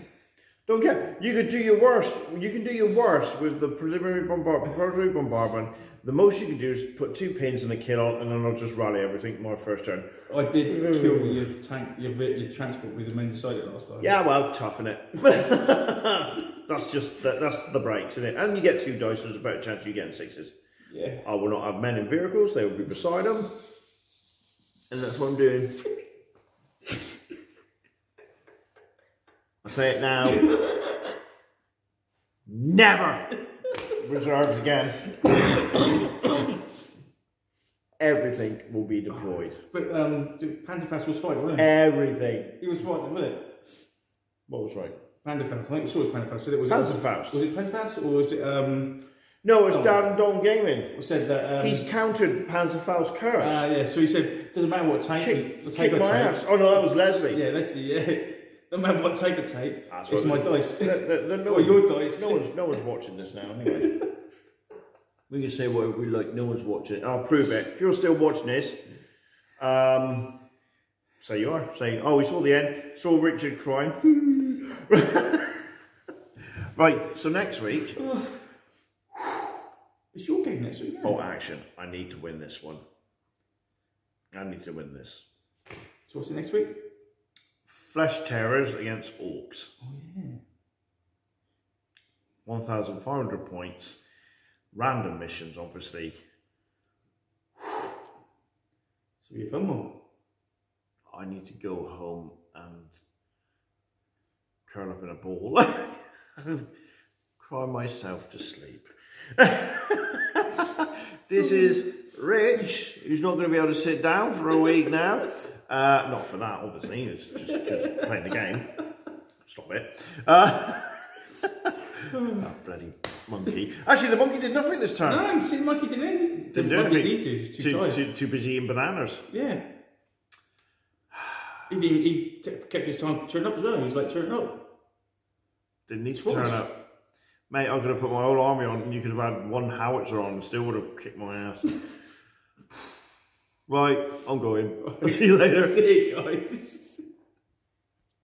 Don't care. You could do your worst. You can do your worst with the preliminary bombard, preparatory bombardment. The most you can do is put two pins and a kill on, and then I'll just rally everything my first turn. I did kill your tank, your, your transport with the main decided last time. Yeah, well, toughen it. [laughs] that's just that, that's the breaks, isn't it? And you get two dice, there's a better chance of you getting sixes. Yeah. I will not have men in vehicles; they will be beside them, and that's what I'm doing. [laughs] I say it now. [laughs] Never reserves again. Everything will be deployed. But um, Panzerfaust was right, wasn't it? Everything. He was right, wasn't it? What was right? Panzerfaust. I think we saw it was Panzerfaust. Said it was Panzerfaust. Was it Panzerfaust or was it um? No, it's Dan Don Gaming. We said that um, He's countered Panzerfaust's curse. Uh, yeah, so he said, it doesn't matter what tape, kick, the kick my take. ass. Oh no, that was Leslie. Yeah, let's yeah. Doesn't matter what tape I take, That's it's my dice. No, no, no, no Or one- your dice. No one's, no one's watching this now, anyway. [laughs] we can say what we like, no one's watching it. I'll prove it. If you're still watching this, um, say you are. Say, oh, we saw the end, saw Richard crying. [laughs] right, so next week, [sighs] It's your game next week, isn't it? oh, action. I need to win this one. I need to win this. So what's it next week? Flesh Tearers against Orcs. Oh, yeah. 1,500 points. Random missions, obviously. So a fun one. I need to go home and curl up in a ball [laughs] and cry myself to sleep. [laughs] this is Rich, who's not going to be able to sit down for a week now. Uh, not for that, obviously. It's just 'cause playing the game. Stop it. Uh, [laughs] oh, bloody monkey. Actually, the monkey did nothing this time. No, see, Mikey didn't, didn't, Didn't do anything. need to, he's too, Too, tired. too, too busy eating bananas. Yeah. He, he kept his time turned up as well. He was like, turn up. Didn't need to turn up. Mate, I could have put my whole army on and you could have had one howitzer on and still would have kicked my ass. [laughs] right, I'm going. [laughs] I'll see you later. See you guys.